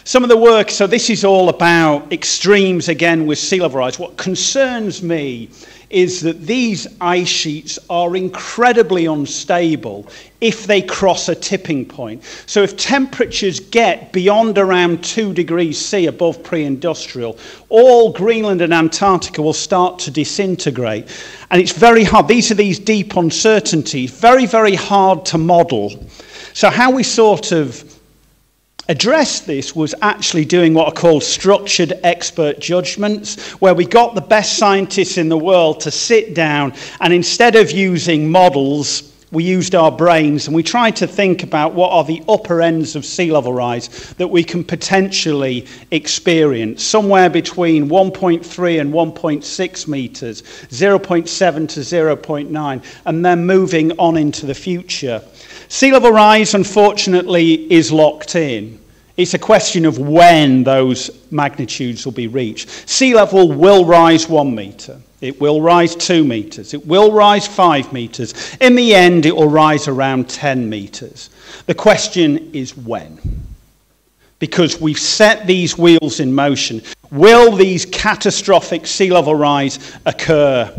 Some of the work, so this is all about extremes again with sea level rise. What concerns me is that these ice sheets are incredibly unstable if they cross a tipping point. So if temperatures get beyond around 2 degrees C above pre-industrial, all Greenland and Antarctica will start to disintegrate. And it's very hard. These are these deep uncertainties, very, very hard to model. So how we sort of addressed this was actually doing what are called structured expert judgments, where we got the best scientists in the world to sit down and instead of using models, we used our brains and we tried to think about what are the upper ends of sea level rise that we can potentially experience. Somewhere between 1.3 and 1.6 metres, 0.7 to 0.9, and then moving on into the future. Sea level rise, unfortunately, is locked in. It's a question of when those magnitudes will be reached. Sea level will rise one metre. It will rise two metres. It will rise five metres. In the end, it will rise around 10 metres. The question is when. Because we've set these wheels in motion. Will these catastrophic sea level rise occur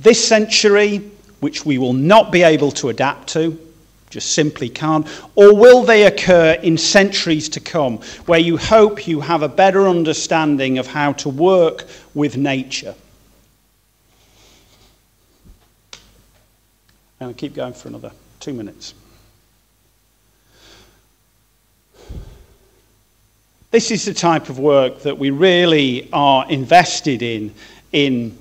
this century, which we will not be able to adapt to, just simply can't? Or will they occur in centuries to come, where you hope you have a better understanding of how to work with nature? And I'll keep going for another two minutes. This is the type of work that we really are invested in in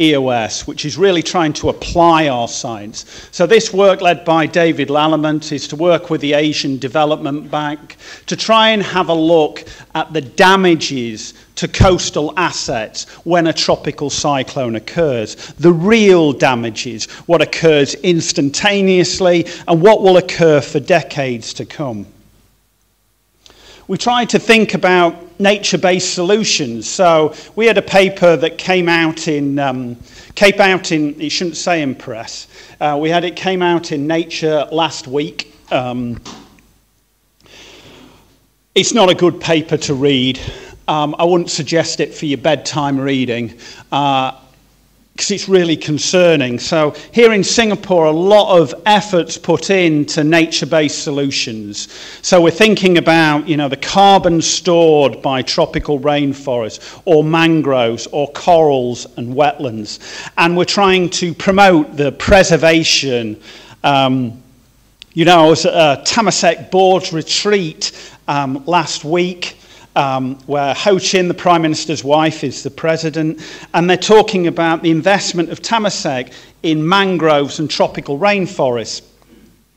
EOS, which is really trying to apply our science. So this work led by David Lallemant is to work with the Asian Development Bank to try and have a look at the damages to coastal assets when a tropical cyclone occurs. The real damages, what occurs instantaneously and what will occur for decades to come. We try to think about nature-based solutions. So we had a paper that came out in um, came out in you shouldn't say in press. Uh, we had it came out in Nature last week. Um, it's not a good paper to read. Um, I wouldn't suggest it for your bedtime reading. Uh, because it's really concerning. So, here in Singapore, a lot of efforts put into nature based solutions. So, we're thinking about you know, the carbon stored by tropical rainforests, or mangroves, or corals and wetlands. And we're trying to promote the preservation. Um, you know, I was at a Temasek board retreat um, last week um, where Ho Chin, the Prime Minister's wife, is the president, and they're talking about the investment of Tamasek in mangroves and tropical rainforests.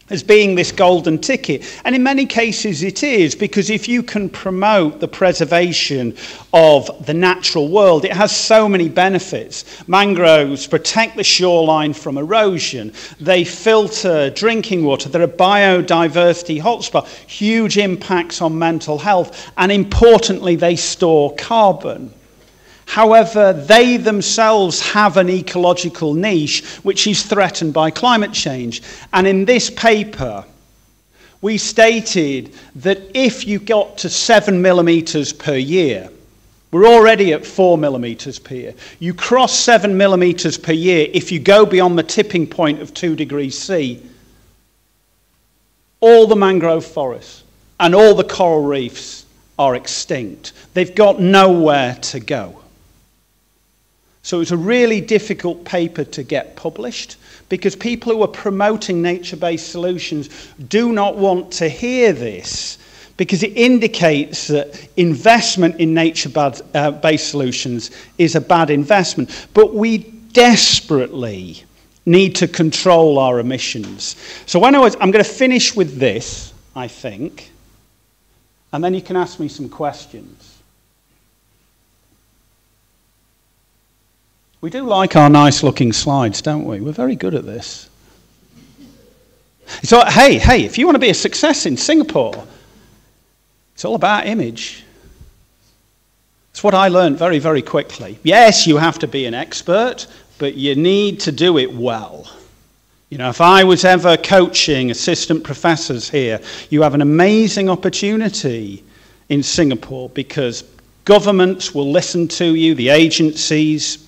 As being this golden ticket. And in many cases it is, because if you can promote the preservation of the natural world, it has so many benefits. Mangroves protect the shoreline from erosion, they filter drinking water, they're a biodiversity hotspot, huge impacts on mental health, and importantly, they store carbon. However, they themselves have an ecological niche which is threatened by climate change. And in this paper, we stated that if you got to 7 millimetres per year, we're already at 4 millimetres per year. You cross 7 millimetres per year if you go beyond the tipping point of 2 degrees C. All the mangrove forests and all the coral reefs are extinct. They've got nowhere to go. So it's a really difficult paper to get published because people who are promoting nature based solutions do not want to hear this because it indicates that investment in nature uh, solutions is a bad investment. But we desperately need to control our emissions. So when I was, I'm going to finish with this, I think, and then you can ask me some questions. We do like our nice looking slides, don't we? We're very good at this. So, hey, hey, if you want to be a success in Singapore, it's all about image. It's what I learned very, very quickly. Yes, you have to be an expert, but you need to do it well. You know, if I was ever coaching assistant professors here, you have an amazing opportunity in Singapore because governments will listen to you, the agencies,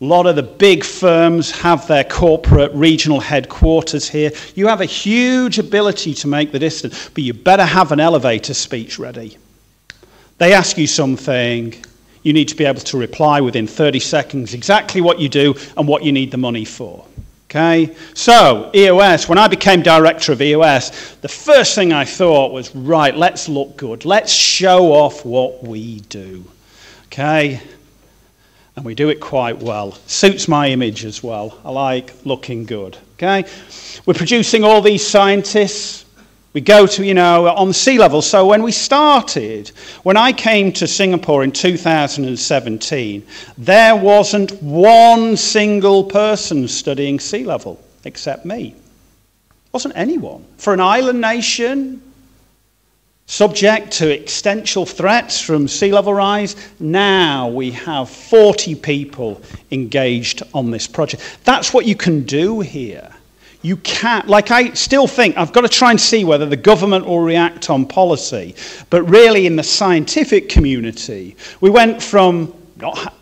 a lot of the big firms have their corporate regional headquarters here. You have a huge ability to make the distance, but you better have an elevator speech ready. They ask you something, you need to be able to reply within 30 seconds exactly what you do and what you need the money for. Okay? So, EOS, when I became director of EOS, the first thing I thought was, right, let's look good. Let's show off what we do. Okay? And we do it quite well. Suits my image as well. I like looking good. Okay? We're producing all these scientists. We go to, you know, on sea level. So when we started, when I came to Singapore in 2017, there wasn't one single person studying sea level except me. Wasn't anyone. For an island nation, Subject to existential threats from sea level rise, now we have 40 people engaged on this project. That's what you can do here. You can't, like, I still think I've got to try and see whether the government will react on policy. But really, in the scientific community, we went from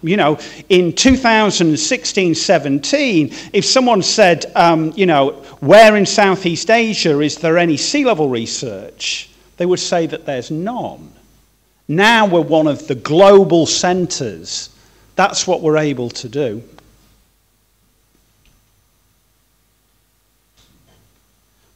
you know, in 2016 17, if someone said, um, you know, where in Southeast Asia is there any sea level research? They would say that there's none. Now we're one of the global centres. That's what we're able to do.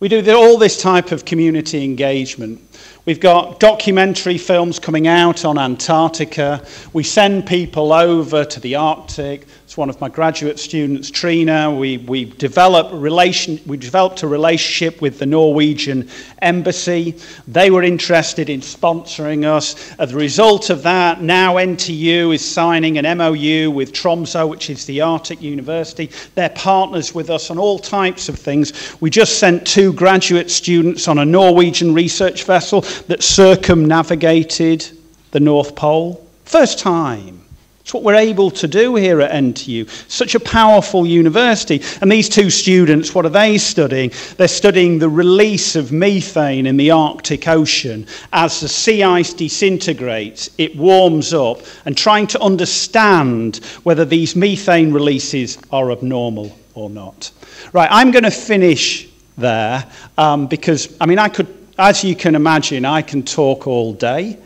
We do all this type of community engagement. We've got documentary films coming out on Antarctica. We send people over to the Arctic. It's one of my graduate students, Trina. We, we, develop relation, we developed a relationship with the Norwegian embassy. They were interested in sponsoring us. As a result of that, now NTU is signing an MOU with Tromsø, which is the Arctic University. They're partners with us on all types of things. We just sent two graduate students on a Norwegian research vessel that circumnavigated the North Pole. First time It's what we're able to do here at NTU. Such a powerful university. And these two students, what are they studying? They're studying the release of methane in the Arctic Ocean. As the sea ice disintegrates, it warms up, and trying to understand whether these methane releases are abnormal or not. Right, I'm going to finish there um, because, I mean, I could, as you can imagine, I can talk all day.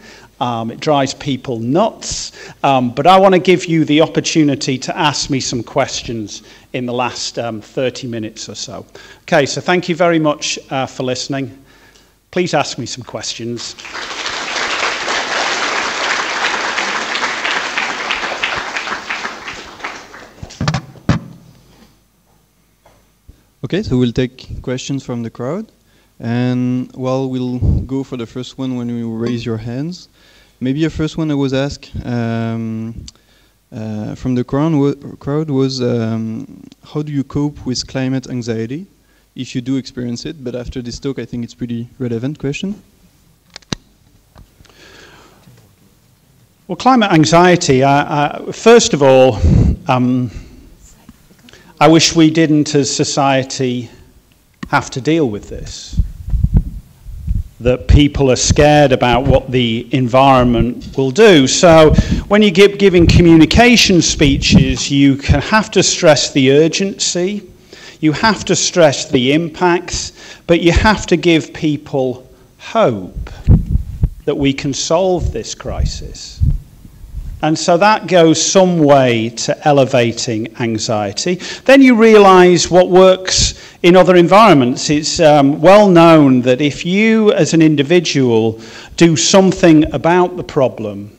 Um, it drives people nuts. Um, but I want to give you the opportunity to ask me some questions in the last um, 30 minutes or so. Okay, so thank you very much uh, for listening. Please ask me some questions. Okay, so we'll take questions from the crowd. And well, we'll go for the first one when you raise your hands. Maybe a first one I was asked um, uh, from the crowd, was um, how do you cope with climate anxiety if you do experience it? But after this talk, I think it's pretty relevant question. Well, climate anxiety, first of all, um, I wish we didn't as society have to deal with this that people are scared about what the environment will do. So when you give giving communication speeches, you can have to stress the urgency, you have to stress the impacts, but you have to give people hope that we can solve this crisis. And so that goes some way to elevating anxiety. Then you realize what works in other environments. It's um, well known that if you, as an individual, do something about the problem,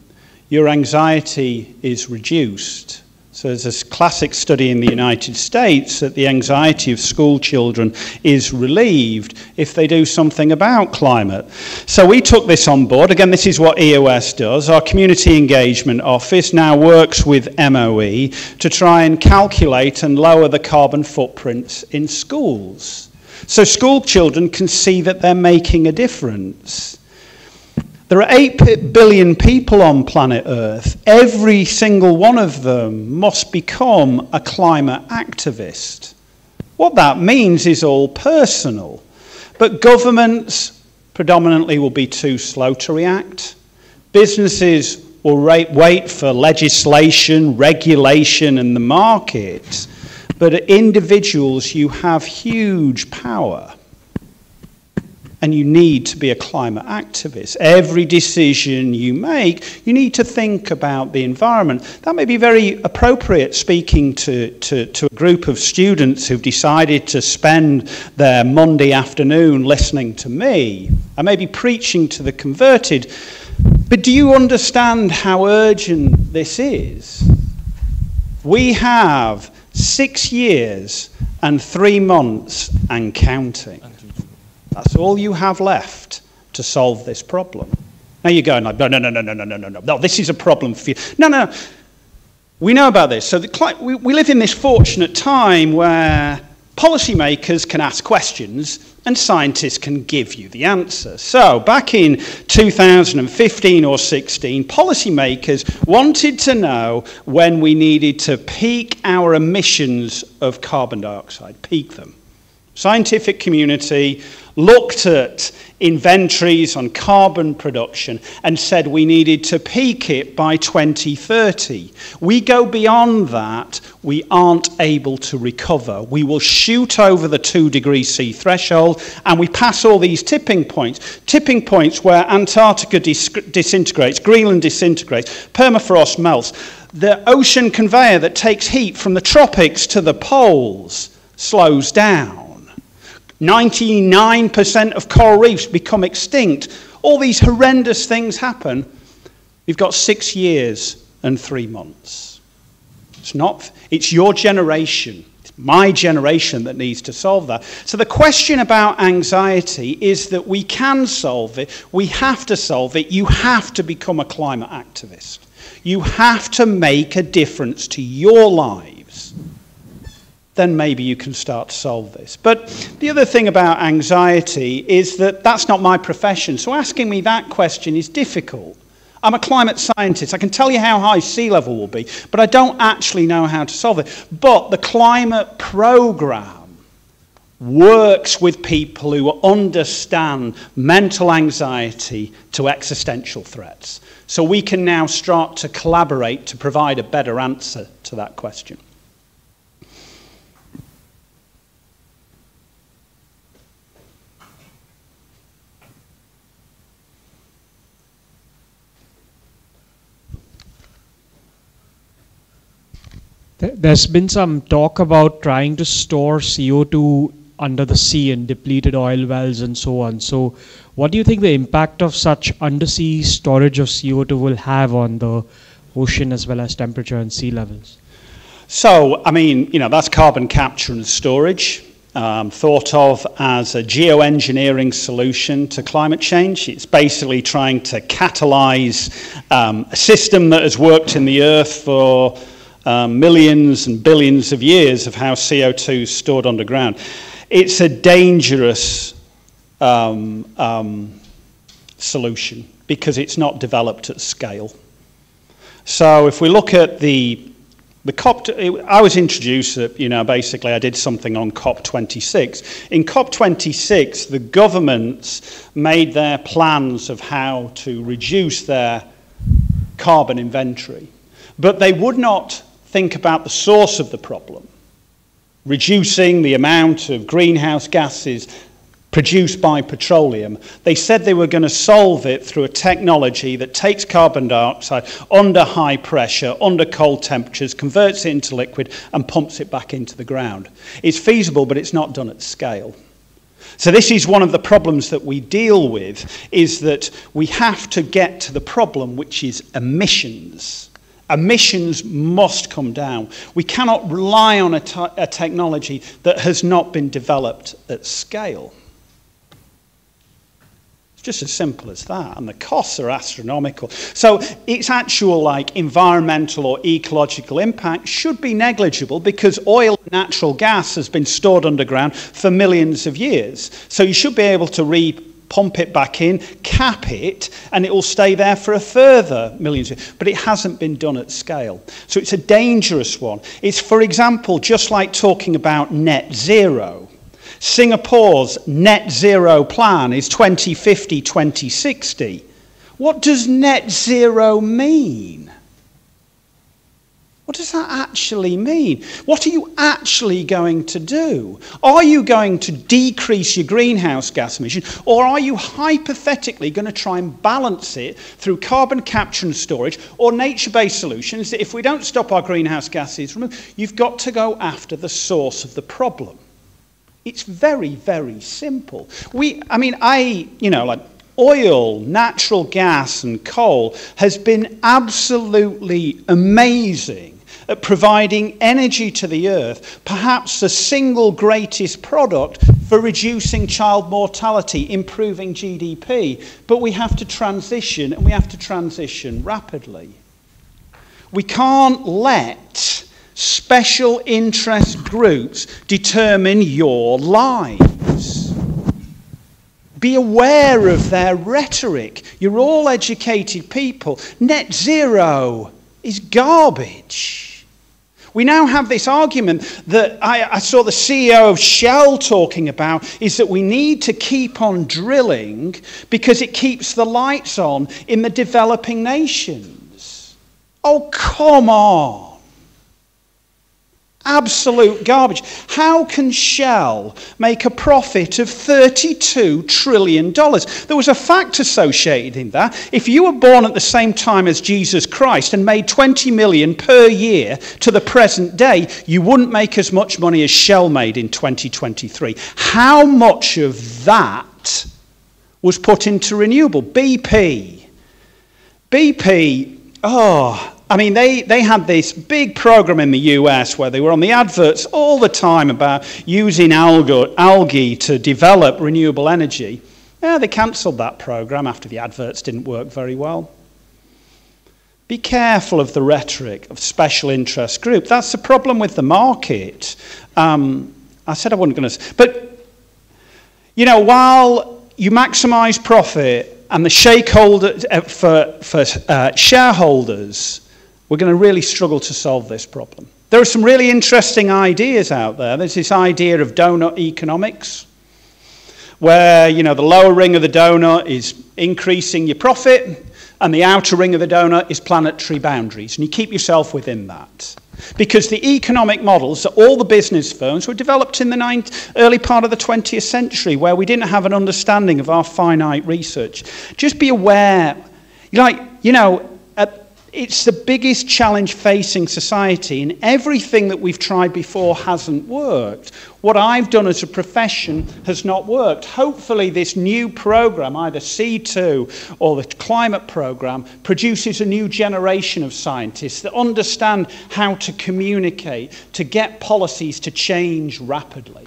your anxiety is reduced. So there's a classic study in the United States that the anxiety of school children is relieved if they do something about climate. So we took this on board. Again, this is what EOS does. Our Community Engagement Office now works with MOE to try and calculate and lower the carbon footprints in schools. So school children can see that they're making a difference. There are 8 billion people on planet Earth. Every single one of them must become a climate activist. What that means is all personal. But governments predominantly will be too slow to react. Businesses will wait for legislation, regulation, and the market. But individuals, you have huge power and you need to be a climate activist. Every decision you make, you need to think about the environment. That may be very appropriate speaking to, to, to a group of students who've decided to spend their Monday afternoon listening to me. I may be preaching to the converted. But do you understand how urgent this is? We have six years and three months and counting. That's all you have left to solve this problem. Now you're going like, no, no, no, no, no, no, no, no, no. This is a problem for you. No, no, we know about this. So the, we, we live in this fortunate time where policymakers can ask questions and scientists can give you the answer. So, back in 2015 or 16, policymakers wanted to know when we needed to peak our emissions of carbon dioxide, peak them. Scientific community looked at inventories on carbon production and said we needed to peak it by 2030. We go beyond that, we aren't able to recover. We will shoot over the 2 degrees C threshold and we pass all these tipping points. Tipping points where Antarctica dis disintegrates, Greenland disintegrates, permafrost melts. The ocean conveyor that takes heat from the tropics to the poles slows down 99% of coral reefs become extinct. All these horrendous things happen. We've got six years and three months. It's not, it's your generation, it's my generation that needs to solve that. So the question about anxiety is that we can solve it, we have to solve it, you have to become a climate activist. You have to make a difference to your lives then maybe you can start to solve this. But the other thing about anxiety is that that's not my profession. So asking me that question is difficult. I'm a climate scientist. I can tell you how high sea level will be, but I don't actually know how to solve it. But the climate program works with people who understand mental anxiety to existential threats. So we can now start to collaborate to provide a better answer to that question. There's been some talk about trying to store CO2 under the sea in depleted oil wells and so on. So, what do you think the impact of such undersea storage of CO2 will have on the ocean as well as temperature and sea levels? So, I mean, you know, that's carbon capture and storage. Um, thought of as a geoengineering solution to climate change. It's basically trying to catalyze um, a system that has worked in the earth for um, millions and billions of years of how CO2 is stored underground. It's a dangerous um, um, solution because it's not developed at scale. So if we look at the the COP, I was introduced, you know, basically I did something on COP26. In COP26, the governments made their plans of how to reduce their carbon inventory, but they would not think about the source of the problem reducing the amount of greenhouse gases produced by petroleum. They said they were going to solve it through a technology that takes carbon dioxide under high pressure, under cold temperatures, converts it into liquid, and pumps it back into the ground. It's feasible, but it's not done at scale. So this is one of the problems that we deal with is that we have to get to the problem which is emissions Emissions must come down. We cannot rely on a, a technology that has not been developed at scale. It's just as simple as that, and the costs are astronomical. So its actual like environmental or ecological impact should be negligible because oil and natural gas has been stored underground for millions of years. So you should be able to re pump it back in, cap it, and it will stay there for a further millions of years. But it hasn't been done at scale. So it's a dangerous one. It's, for example, just like talking about net zero. Singapore's net zero plan is 2050 2060. What does net zero mean? What does that actually mean? What are you actually going to do? Are you going to decrease your greenhouse gas emission, or are you hypothetically going to try and balance it through carbon capture and storage or nature based solutions that if we don't stop our greenhouse gases you've got to go after the source of the problem? It's very, very simple. We, I mean, I, you know, like oil, natural gas, and coal has been absolutely amazing at providing energy to the earth, perhaps the single greatest product for reducing child mortality, improving GDP. But we have to transition, and we have to transition rapidly. We can't let special interest groups determine your lives. Be aware of their rhetoric. You're all educated people. Net zero is garbage. We now have this argument that I, I, saw the CEO of Shell talking about is that we need to keep on drilling because it keeps the lights on in the developing nations. Oh, come on. Absolute garbage. How can Shell make a profit of $32 trillion? There was a fact associated in that. If you were born at the same time as Jesus Christ and made 20 million per year to the present day, you wouldn't make as much money as Shell made in 2023. How much of that was put into renewable? BP. BP, oh, I mean, they, they had this big program in the US where they were on the adverts all the time about using algae, algae to develop renewable energy. Yeah, they cancelled that program after the adverts didn't work very well. Be careful of the rhetoric of special interest group. That's the problem with the market. Um, I said I wasn't going to, but you know, while you maximize profit and the shareholder, uh, for, for uh, shareholders, we're going to really struggle to solve this problem. There are some really interesting ideas out there. There's this idea of donut economics, where you know the lower ring of the donut is increasing your profit, and the outer ring of the donut is planetary boundaries, and you keep yourself within that. Because the economic models that all the business firms were developed in the ninth, early part of the 20th century, where we didn't have an understanding of our finite research. Just be aware, like, you know, it's the biggest challenge facing society, and everything that we've tried before hasn't worked. What I've done as a profession has not worked. Hopefully, this new program, either C2 or the climate program, produces a new generation of scientists that understand how to communicate, to get policies to change rapidly.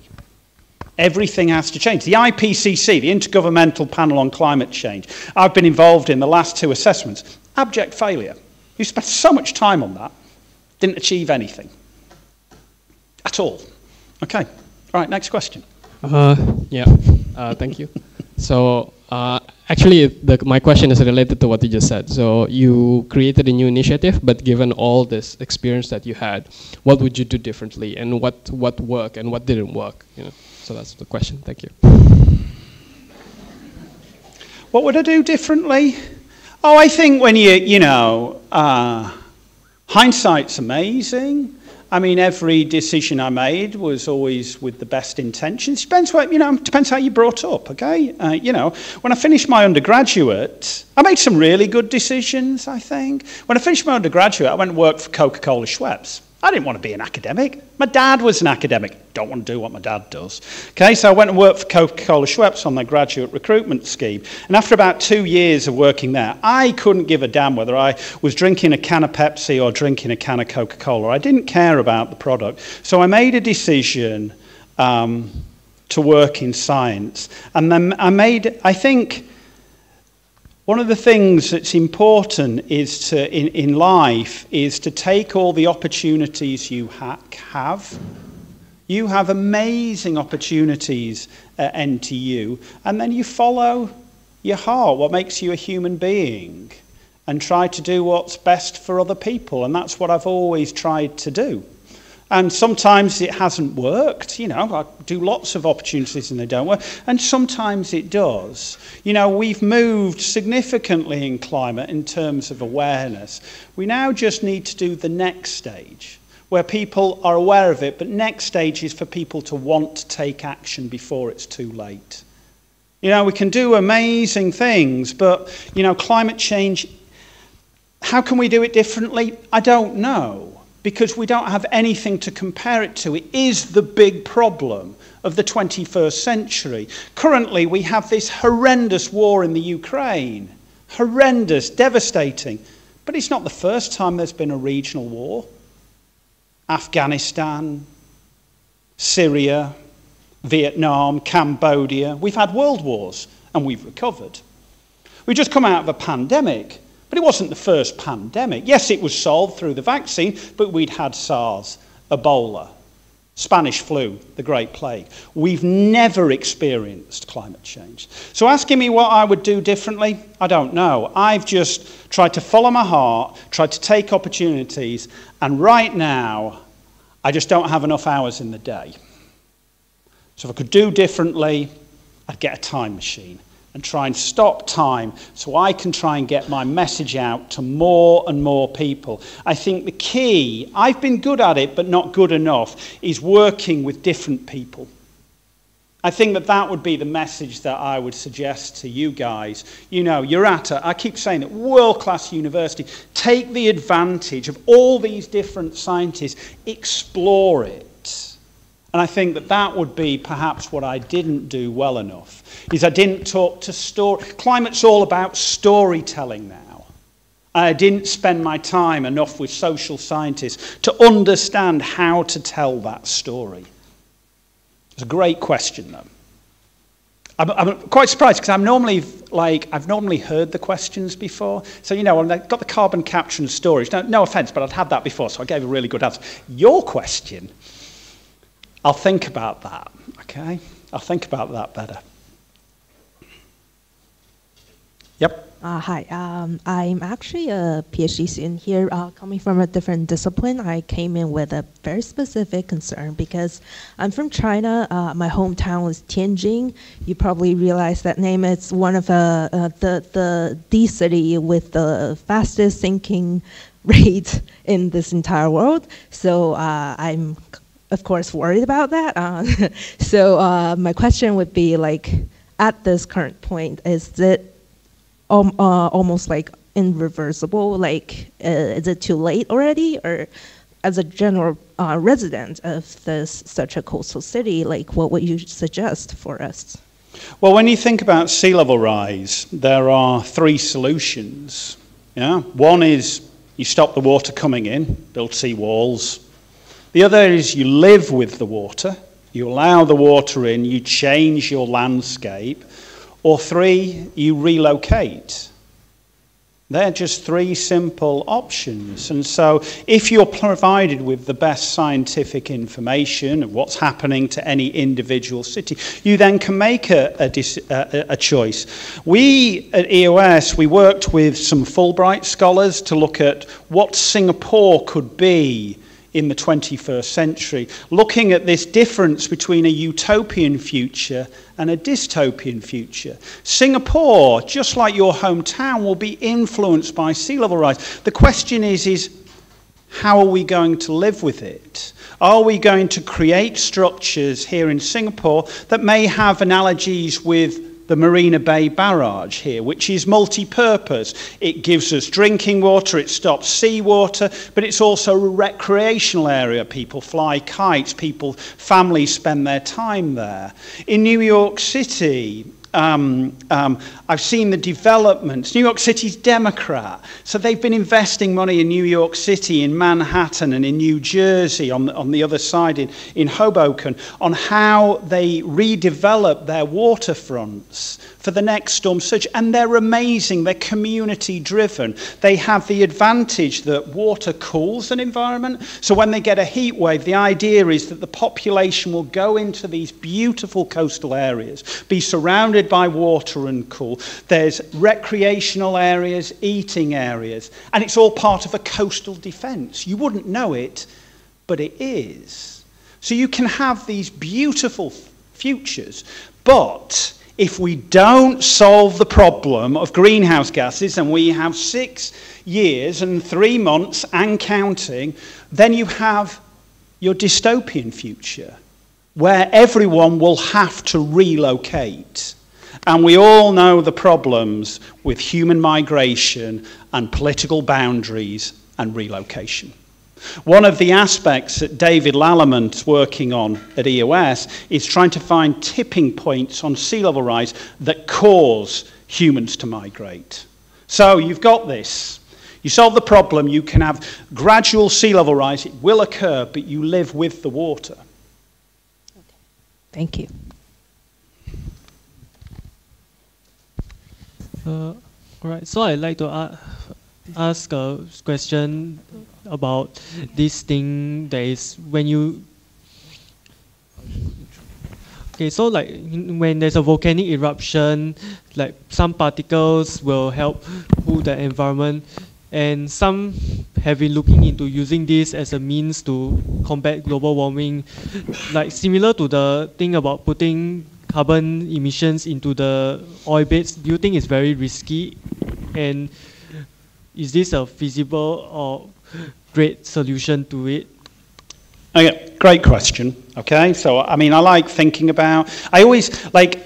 Everything has to change. The IPCC, the Intergovernmental Panel on Climate Change, I've been involved in the last two assessments. Abject failure. You spent so much time on that, didn't achieve anything at all. Okay, all right, next question. Uh, yeah, uh, thank you. So, uh, actually, the, my question is related to what you just said. So, you created a new initiative, but given all this experience that you had, what would you do differently, and what what worked and what didn't work? You know, so that's the question. Thank you. What would I do differently? Oh, I think when you, you know, uh, hindsight's amazing. I mean, every decision I made was always with the best intentions. Depends what, you know, depends how you brought up, okay? Uh, you know, when I finished my undergraduate, I made some really good decisions, I think. When I finished my undergraduate, I went and worked for Coca-Cola Schweppes. I didn't want to be an academic. My dad was an academic. Don't want to do what my dad does. Okay, so I went and worked for Coca-Cola Schweppes on their graduate recruitment scheme. And after about two years of working there, I couldn't give a damn whether I was drinking a can of Pepsi or drinking a can of Coca-Cola. I didn't care about the product. So I made a decision um, to work in science. And then I made, I think, one of the things that's important is to, in, in life is to take all the opportunities you ha- have. You have amazing opportunities uh, at NTU, and then you follow your heart, what makes you a human being, and try to do what's best for other people. And that's what I've always tried to do. And sometimes it hasn't worked. You know, I do lots of opportunities and they don't work. And sometimes it does. You know, we've moved significantly in climate in terms of awareness. We now just need to do the next stage where people are aware of it, but next stage is for people to want to take action before it's too late. You know, we can do amazing things, but, you know, climate change, how can we do it differently? I don't know because we don't have anything to compare it to. It is the big problem of the 21st century. Currently, we have this horrendous war in the Ukraine. Horrendous, devastating. But it's not the first time there's been a regional war. Afghanistan, Syria, Vietnam, Cambodia. We've had world wars and we've recovered. We've just come out of a pandemic but it wasn't the first pandemic. Yes, it was solved through the vaccine, but we'd had SARS, Ebola, Spanish flu, the Great Plague. We've never experienced climate change. So asking me what I would do differently, I don't know. I've just tried to follow my heart, tried to take opportunities, and right now, I just don't have enough hours in the day. So if I could do differently, I'd get a time machine and try and stop time so I can try and get my message out to more and more people. I think the key, I've been good at it but not good enough, is working with different people. I think that that would be the message that I would suggest to you guys. You know, you're at a, I keep saying it, world class university. Take the advantage of all these different scientists, explore it. And I think that that would be perhaps what I didn't do well enough, is I didn't talk to story. Climate's all about storytelling now. I didn't spend my time enough with social scientists to understand how to tell that story. It's a great question, though. I'm, I'm quite surprised because I'm normally like I've normally heard the questions before. So you know, when I got the carbon capture and storage. No, no offence, but I'd had that before, so I gave a really good answer. Your question I'll think about that, okay? I'll think about that better. Yep. Uh, hi, um, I'm actually a PhD student here, uh, coming from a different discipline. I came in with a very specific concern because I'm from China. Uh, my hometown is Tianjin. You probably realize that name. It's one of uh, uh, the the the city with the fastest sinking rate in this entire world. So uh, I'm, of course, worried about that. so my question would be like, at this current point, is it um, uh, almost like irreversible? Like, uh, is it too late already? Or as a general uh, resident of this such a coastal city, like what would you suggest for us? Well, when you think about sea level rise, there are three solutions. Yeah, one is you stop the water coming in, build sea walls. The other is you live with the water, you allow the water in, you change your landscape. Or three, you relocate. They're just three simple options. And so, if you're provided with the best scientific information of what's happening to any individual city, you then can make a, a, a, choice. We at EOS, we worked with some Fulbright scholars to look at what Singapore could be in the 21st century, looking at this difference between a utopian future and a dystopian future. Singapore, just like your hometown, will be influenced by sea level rise. The question is, is how are we going to live with it? Are we going to create structures here in Singapore that may have analogies with the Marina Bay Barrage here, which is multi purpose. It gives us drinking water, it stops seawater, but it's also a recreational area. People fly kites, people, families spend their time there. In New York City, um, um, I've seen the developments. New York City's Democrat. So they've been investing money in New York City, in Manhattan, and in New Jersey, on on the other side in, in Hoboken, on how they redevelop their waterfronts for the next storm surge. And they're amazing. They're community driven. They have the advantage that water cools an environment. So when they get a heat wave, the idea is that the population will go into these beautiful coastal areas, be surrounded by water and cool. There's recreational areas, eating areas, and it's all part of a coastal defence. You wouldn't know it, but it is. So you can have these beautiful futures, but if we don't solve the problem of greenhouse gases, and we have six years and three months and counting, then you have your dystopian future where everyone will have to relocate. And we all know the problems with human migration and political boundaries and relocation. One of the aspects that David Lallemant's working on at EOS is trying to find tipping points on sea level rise that cause humans to migrate. So you've got this. You solve the problem, you can have gradual sea level rise, it will occur, but you live with the water. Okay. Thank you. Uh, all right, so I'd like to ask a question about this thing that is when you okay so like when there's a volcanic eruption like some particles will help cool the environment. And some have been looking into using this as a means to combat global warming. Like similar to the thing about putting carbon emissions into the oil beds do you think it's very risky? And is this a feasible or great solution to it? Okay, great question. Okay, so I mean, I like thinking about. I always like.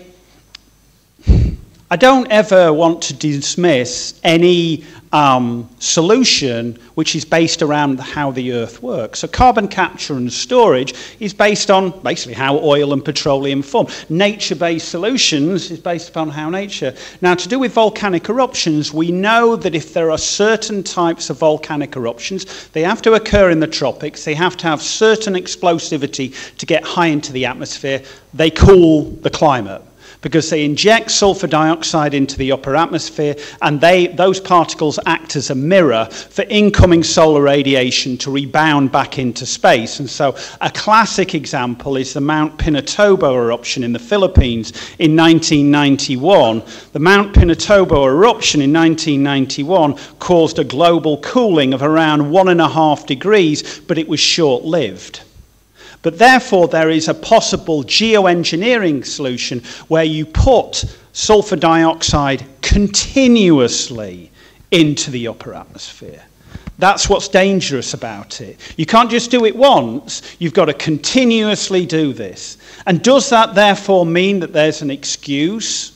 I don't ever want to dismiss any um, solution which is based around how the earth works. So carbon capture and storage is based on basically how oil and petroleum form. Nature-based solutions is based upon how nature. Now to do with volcanic eruptions, we know that if there are certain types of volcanic eruptions, they have to occur in the tropics, they have to have certain explosivity to get high into the atmosphere, they cool the climate. Because they inject sulfur dioxide into the upper atmosphere and they, those particles act as a mirror for incoming solar radiation to rebound back into space. And so a classic example is the Mount Pinatubo eruption in the Philippines in 1991. The Mount Pinatubo eruption in 1991 caused a global cooling of around one and a half degrees, but it was short lived. But therefore, there is a possible geoengineering solution where you put sulfur dioxide continuously into the upper atmosphere. That's what's dangerous about it. You can't just do it once, you've got to continuously do this. And does that therefore mean that there's an excuse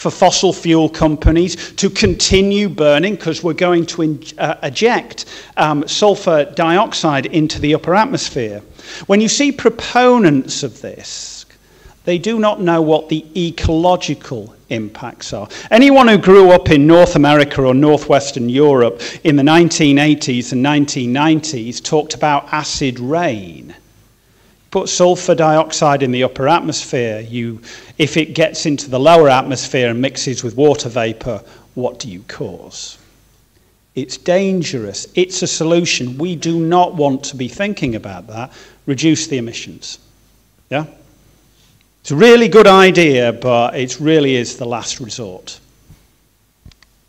for fossil fuel companies to continue burning because we're going to in, uh, eject um, sulfur dioxide into the upper atmosphere? When you see proponents of this, they do not know what the ecological impacts are. Anyone who grew up in North America or Northwestern Europe in the 1980s and 1990s talked about acid rain. Put sulfur dioxide in the upper atmosphere, you, if it gets into the lower atmosphere and mixes with water vapor, what do you cause? It's dangerous. It's a solution. We do not want to be thinking about that. Reduce the emissions. Yeah? It's a really good idea, but it really is the last resort.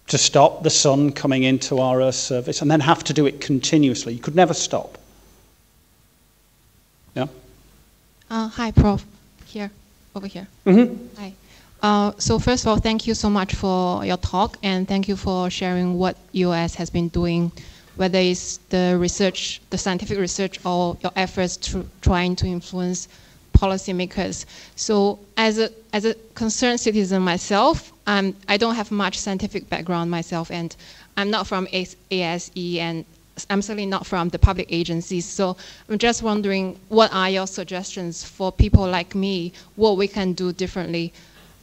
To stop the sun coming into our Earth's surface and then have to do it continuously. You could never stop. Yeah? Uh, hi, Prof. Here, over here. Mm-hmm. Hi. Uh, so first of all, thank you so much for your talk, and thank you for sharing what EOS has been doing, whether it's the research, the scientific research, or your efforts to trying to influence policymakers. So as a, as a concerned citizen myself, um, I don't have much scientific background myself, and I'm not from ASE, and I'm certainly not from the public agencies. So I'm just wondering, what are your suggestions for people like me, what we can do differently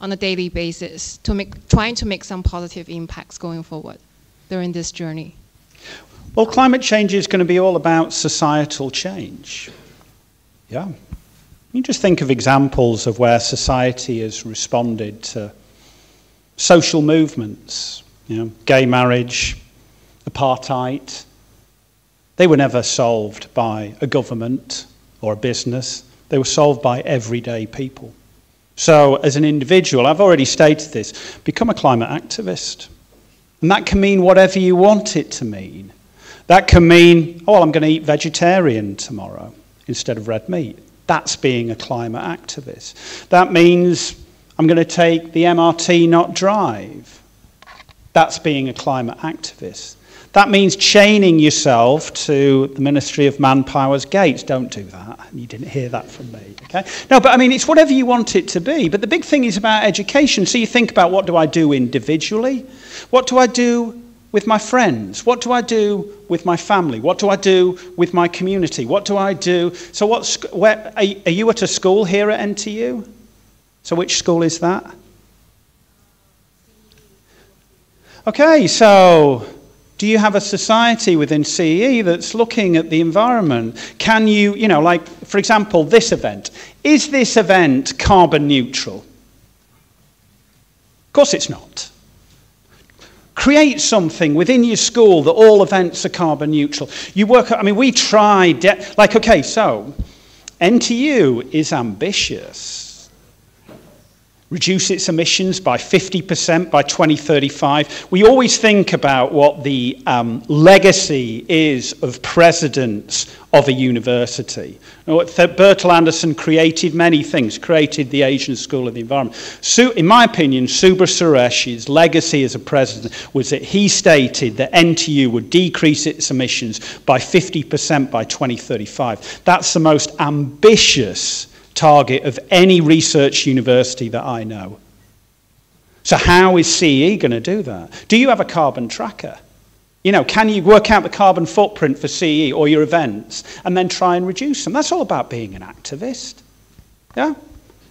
on a daily basis to make, trying to make some positive impacts going forward during this journey? Well, climate change is going to be all about societal change. Yeah. You just think of examples of where society has responded to social movements, you know, gay marriage, apartheid. They were never solved by a government or a business. They were solved by everyday people. So, as an individual, I've already stated this become a climate activist. And that can mean whatever you want it to mean. That can mean, oh, well, I'm going to eat vegetarian tomorrow instead of red meat. That's being a climate activist. That means I'm going to take the MRT, not drive. That's being a climate activist. That means chaining yourself to the Ministry of Manpower's gates. Don't do that. You didn't hear that from me. Okay? No, but I mean, it's whatever you want it to be. But the big thing is about education. So you think about what do I do individually? What do I do with my friends? What do I do with my family? What do I do with my community? What do I do? So, what, where, are you at a school here at NTU? So, which school is that? Okay, so do you have a society within CE that's looking at the environment? Can you, you know, like, for example, this event. Is this event carbon neutral? Of course it's not. Create something within your school that all events are carbon neutral. You work, I mean, we tried, like, okay, so NTU is ambitious reduce its emissions by 50% by 2035. We always think about what the um, legacy is of presidents of a university. Bertil Andersson created many things, created the Asian School of the Environment. So, in my opinion, Subra Suresh's legacy as a president was that he stated that NTU would decrease its emissions by 50% by 2035. That's the most ambitious target of any research university that I know. So, how is CE going to do that? Do you have a carbon tracker? You know, can you work out the carbon footprint for CE or your events and then try and reduce them? That's all about being an activist. Yeah?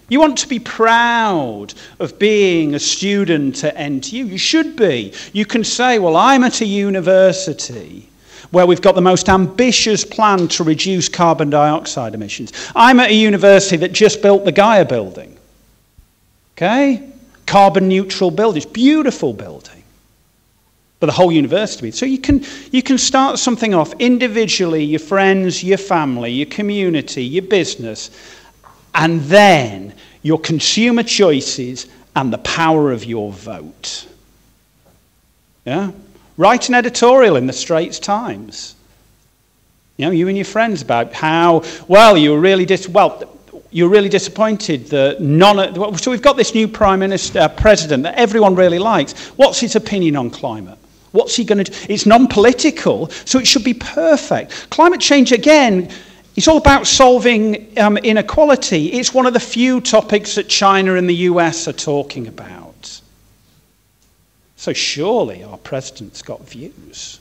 You want to be proud of being a student at NTU. You should be. You can say, well, I'm at a university where we've got the most ambitious plan to reduce carbon dioxide emissions. I'm at a university that just built the Gaia building. Okay? carbon neutral building. It's beautiful building. But the whole university. So you can, you can start something off individually, your friends, your family, your community, your business, and then your consumer choices and the power of your vote. Yeah? Write an editorial in the Straits Times. You know, you and your friends about how, well, you were really dis- well, you're really disappointed that none so we've got this new prime minister uh, president that everyone really likes. What's his opinion on climate? What's he going to do? It's non-political so it should be perfect. Climate change again it's all about solving um, inequality. It's one of the few topics that china and the us are talking about so surely our president's got views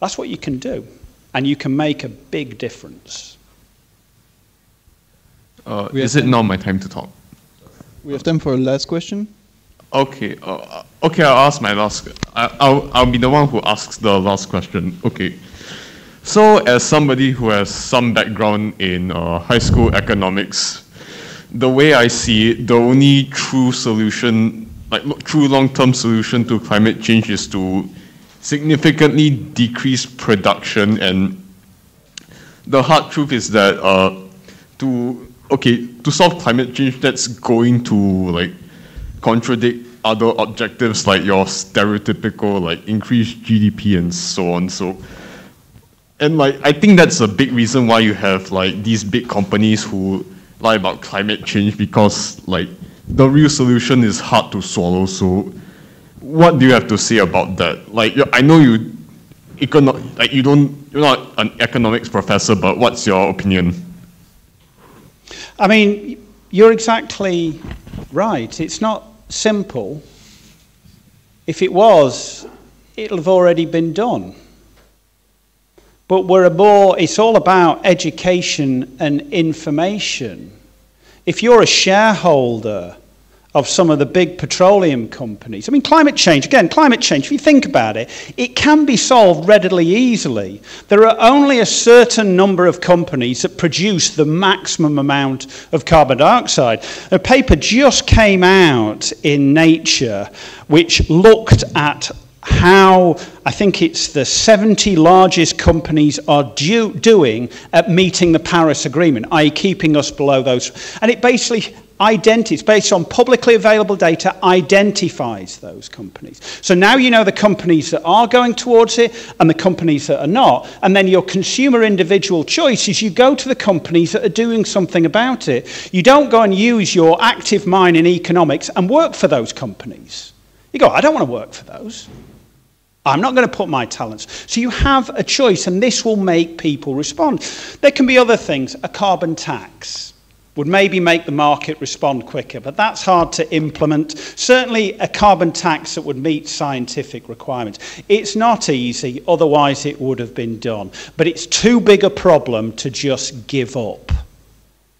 that's what you can do and you can make a big difference uh, is it not my time to talk? We have time for a last question. Okay. Uh, okay, I'll ask my last. I, I'll I'll be the one who asks the last question. Okay. So, as somebody who has some background in uh, high school economics, the way I see it, the only true solution, like true long-term solution to climate change, is to significantly decrease production. And the hard truth is that uh, to okay, to solve climate change, that's going to like contradict other objectives like your stereotypical like increased GDP and so on. So, and like I think that's a big reason why you have like these big companies who lie about climate change because like the real solution is hard to swallow. So, what do you have to say about that? Like I know you, econo- like you don't, you're not an economics professor, but what's your opinion? I mean, you're exactly right. It's not simple. If it was, it'll have already been done. But we're a more, it's all about education and information. If you're a shareholder of some of the big petroleum companies. I mean, climate change, again, climate change, if you think about it, it can be solved readily easily. There are only a certain number of companies that produce the maximum amount of carbon dioxide. A paper just came out in Nature which looked at how I think it's the 70 largest companies are do, doing at meeting the Paris Agreement, i.e., keeping us below those. And it basically identifies, based on publicly available data, identifies those companies. So now you know the companies that are going towards it and the companies that are not. And then your consumer individual choice is you go to the companies that are doing something about it. You don't go and use your active mind in economics and work for those companies. You go, I don't want to work for those. I'm not going to put my talents. So you have a choice, and this will make people respond. There can be other things, a carbon tax would maybe make the market respond quicker, but that's hard to implement. Certainly, a carbon tax that would meet scientific requirements. It's not easy, otherwise, it would have been done. But it's too big a problem to just give up.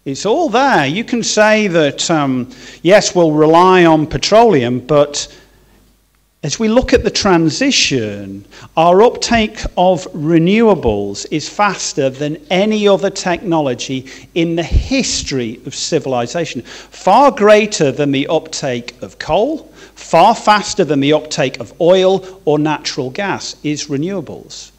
It's all there. You can say that, um, yes, we'll rely on petroleum, but as we look at the transition, our uptake of renewables is faster than any other technology in the history of civilization. Far greater than the uptake of coal, far faster than the uptake of oil or natural gas is renewables.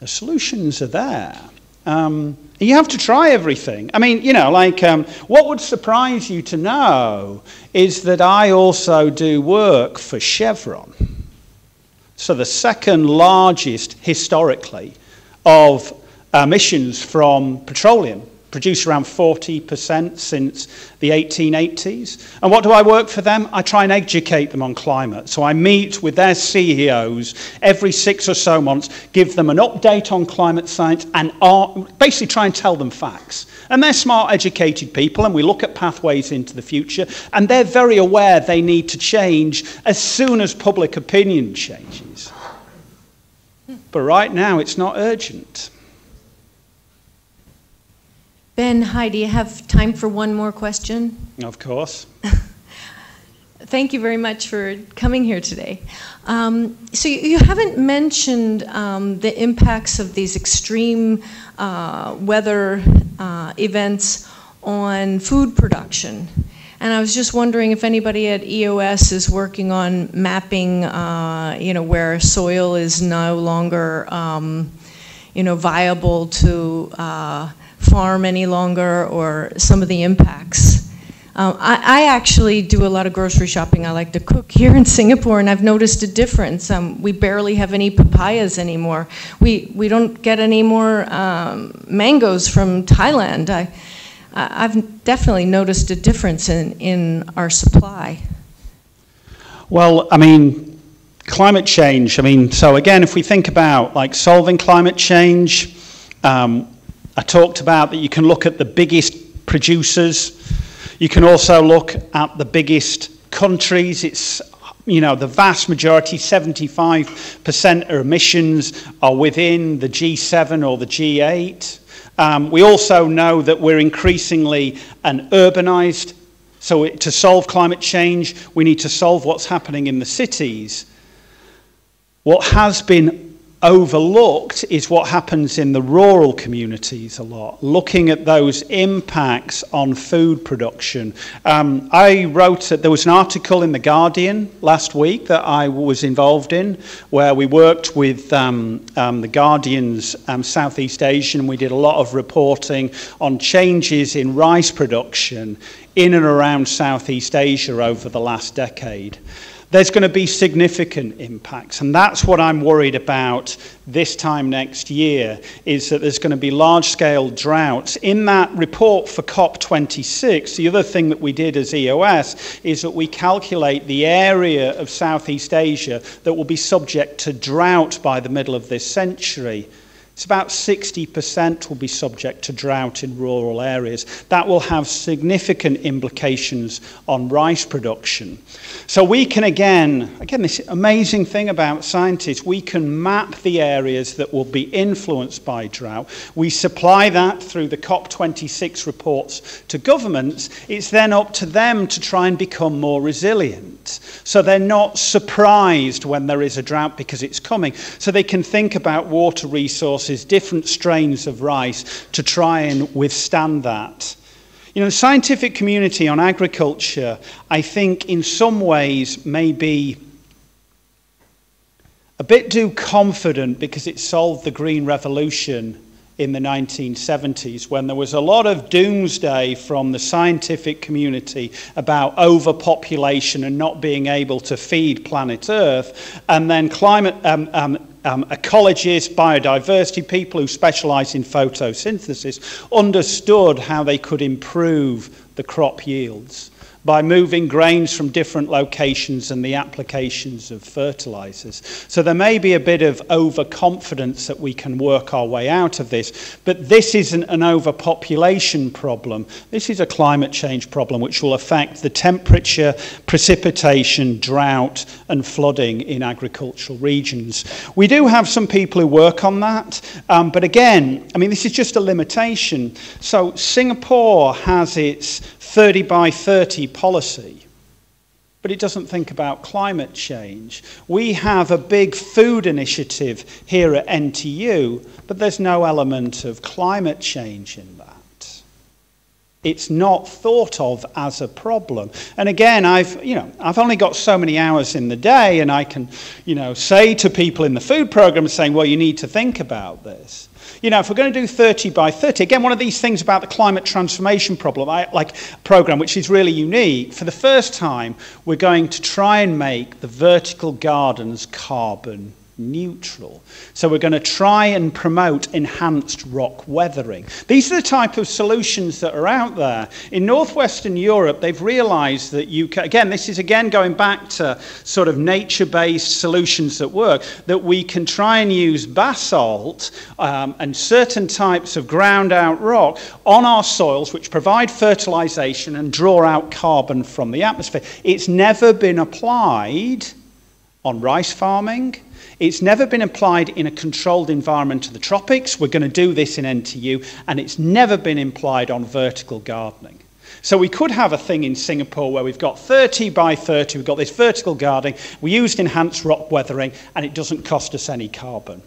The solutions are there. Um, you have to try everything. I mean, you know, like um, what would surprise you to know is that I also do work for Chevron. So, the second largest historically of emissions from petroleum produced around 40% since the 1880s. And what do I work for them? I try and educate them on climate. So I meet with their CEOs every six or so months, give them an update on climate science, and basically try and tell them facts. And they're smart, educated people, and we look at pathways into the future, and they're very aware they need to change as soon as public opinion changes. But right now, it's not urgent. Ben, hi, do you have time for one more question? Of course. Thank you very much for coming here today. Um, so you, you, haven't mentioned um, the impacts of these extreme uh, weather uh, events on food production. And I was just wondering if anybody at EOS is working on mapping, uh, you know, where soil is no longer, um, you know, viable to uh, farm any longer, or some of the impacts. Um, I, I, actually do a lot of grocery shopping. I like to cook here in Singapore, and I've noticed a difference. Um, we barely have any papayas anymore. We, we don't get any more um, mangoes from Thailand. I, I've definitely noticed a difference in, in our supply. Well, I mean, climate change, I mean, so again, if we think about like solving climate change, um, I talked about that you can look at the biggest producers you can also look at the biggest countries. It's you know, the vast majority, 75% of emissions are within the G7 or the G8. Um, we also know that we're increasingly an urbanized, so to solve climate change, we need to solve what's happening in the cities. What has been overlooked is what happens in the rural communities a lot, looking at those impacts on food production. Um, I wrote, that there was an article in The Guardian last week that I was involved in, where we worked with um, um, The Guardian's um, Southeast Asia, and we did a lot of reporting on changes in rice production in and around Southeast Asia over the last decade there's going to be significant impacts. And that's what I'm worried about this time next year, is that there's going to be large-scale droughts. In that report for COP26, the other thing that we did as EOS is that we calculate the area of Southeast Asia that will be subject to drought by the middle of this century. It's about 60% will be subject to drought in rural areas. That will have significant implications on rice production. So we can again, again, this amazing thing about scientists, we can map the areas that will be influenced by drought. We supply that through the COP26 reports to governments. It's then up to them to try and become more resilient. So they're not surprised when there is a drought because it's coming. So they can think about water resources different strains of rice to try and withstand that. You know, the scientific community on agriculture, I think, in some ways may be a bit too confident because it solved the Green Revolution in the 1970s when there was a lot of doomsday from the scientific community about overpopulation and not being able to feed planet Earth. And then climate, um, um, um, ecologists, biodiversity people who specialize in photosynthesis understood how they could improve the crop yields by moving grains from different locations and the applications of fertilizers. So there may be a bit of overconfidence that we can work our way out of this, but this isn't an overpopulation problem. This is a climate change problem which will affect the temperature, precipitation, drought, and flooding in agricultural regions. We do have some people who work on that, um, but again, I mean, this is just a limitation. So Singapore has its 30 by 30 policy, but it doesn't think about climate change. We have a big food initiative here at NTU, but there's no element of climate change in that. It's not thought of as a problem. And again, I've, you know, I've only got so many hours in the day, and I can you know, say to people in the food program saying, well, you need to think about this. You know, if we're going to do 30 by 30, again, one of these things about the climate transformation problem, I, like program, which is really unique, for the first time, we're going to try and make the vertical gardens carbon neutral. So we're going to try and promote enhanced rock weathering. These are the type of solutions that are out there. In northwestern Europe, they've realized that you can, again, this is again going back to sort of nature-based solutions that work, that we can try and use basalt um, and certain types of ground out rock on our soils which provide fertilization and draw out carbon from the atmosphere. It's never been applied on rice farming, it's never been applied in a controlled environment to the tropics. We're going to do this in NTU, and it's never been applied on vertical gardening. So we could have a thing in Singapore where we've got 30 by 30, we've got this vertical gardening, we used enhanced rock weathering, and it doesn't cost us any carbon.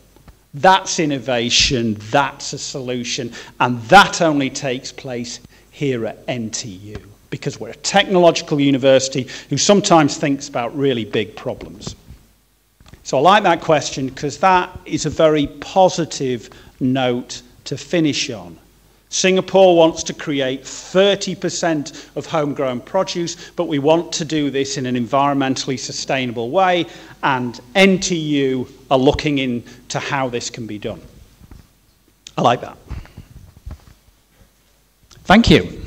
That's innovation, that's a solution, and that only takes place here at NTU because we're a technological university who sometimes thinks about really big problems. So I like that question because that is a very positive note to finish on. Singapore wants to create 30% of homegrown produce, but we want to do this in an environmentally sustainable way, and NTU are looking into how this can be done. I like that. Thank you.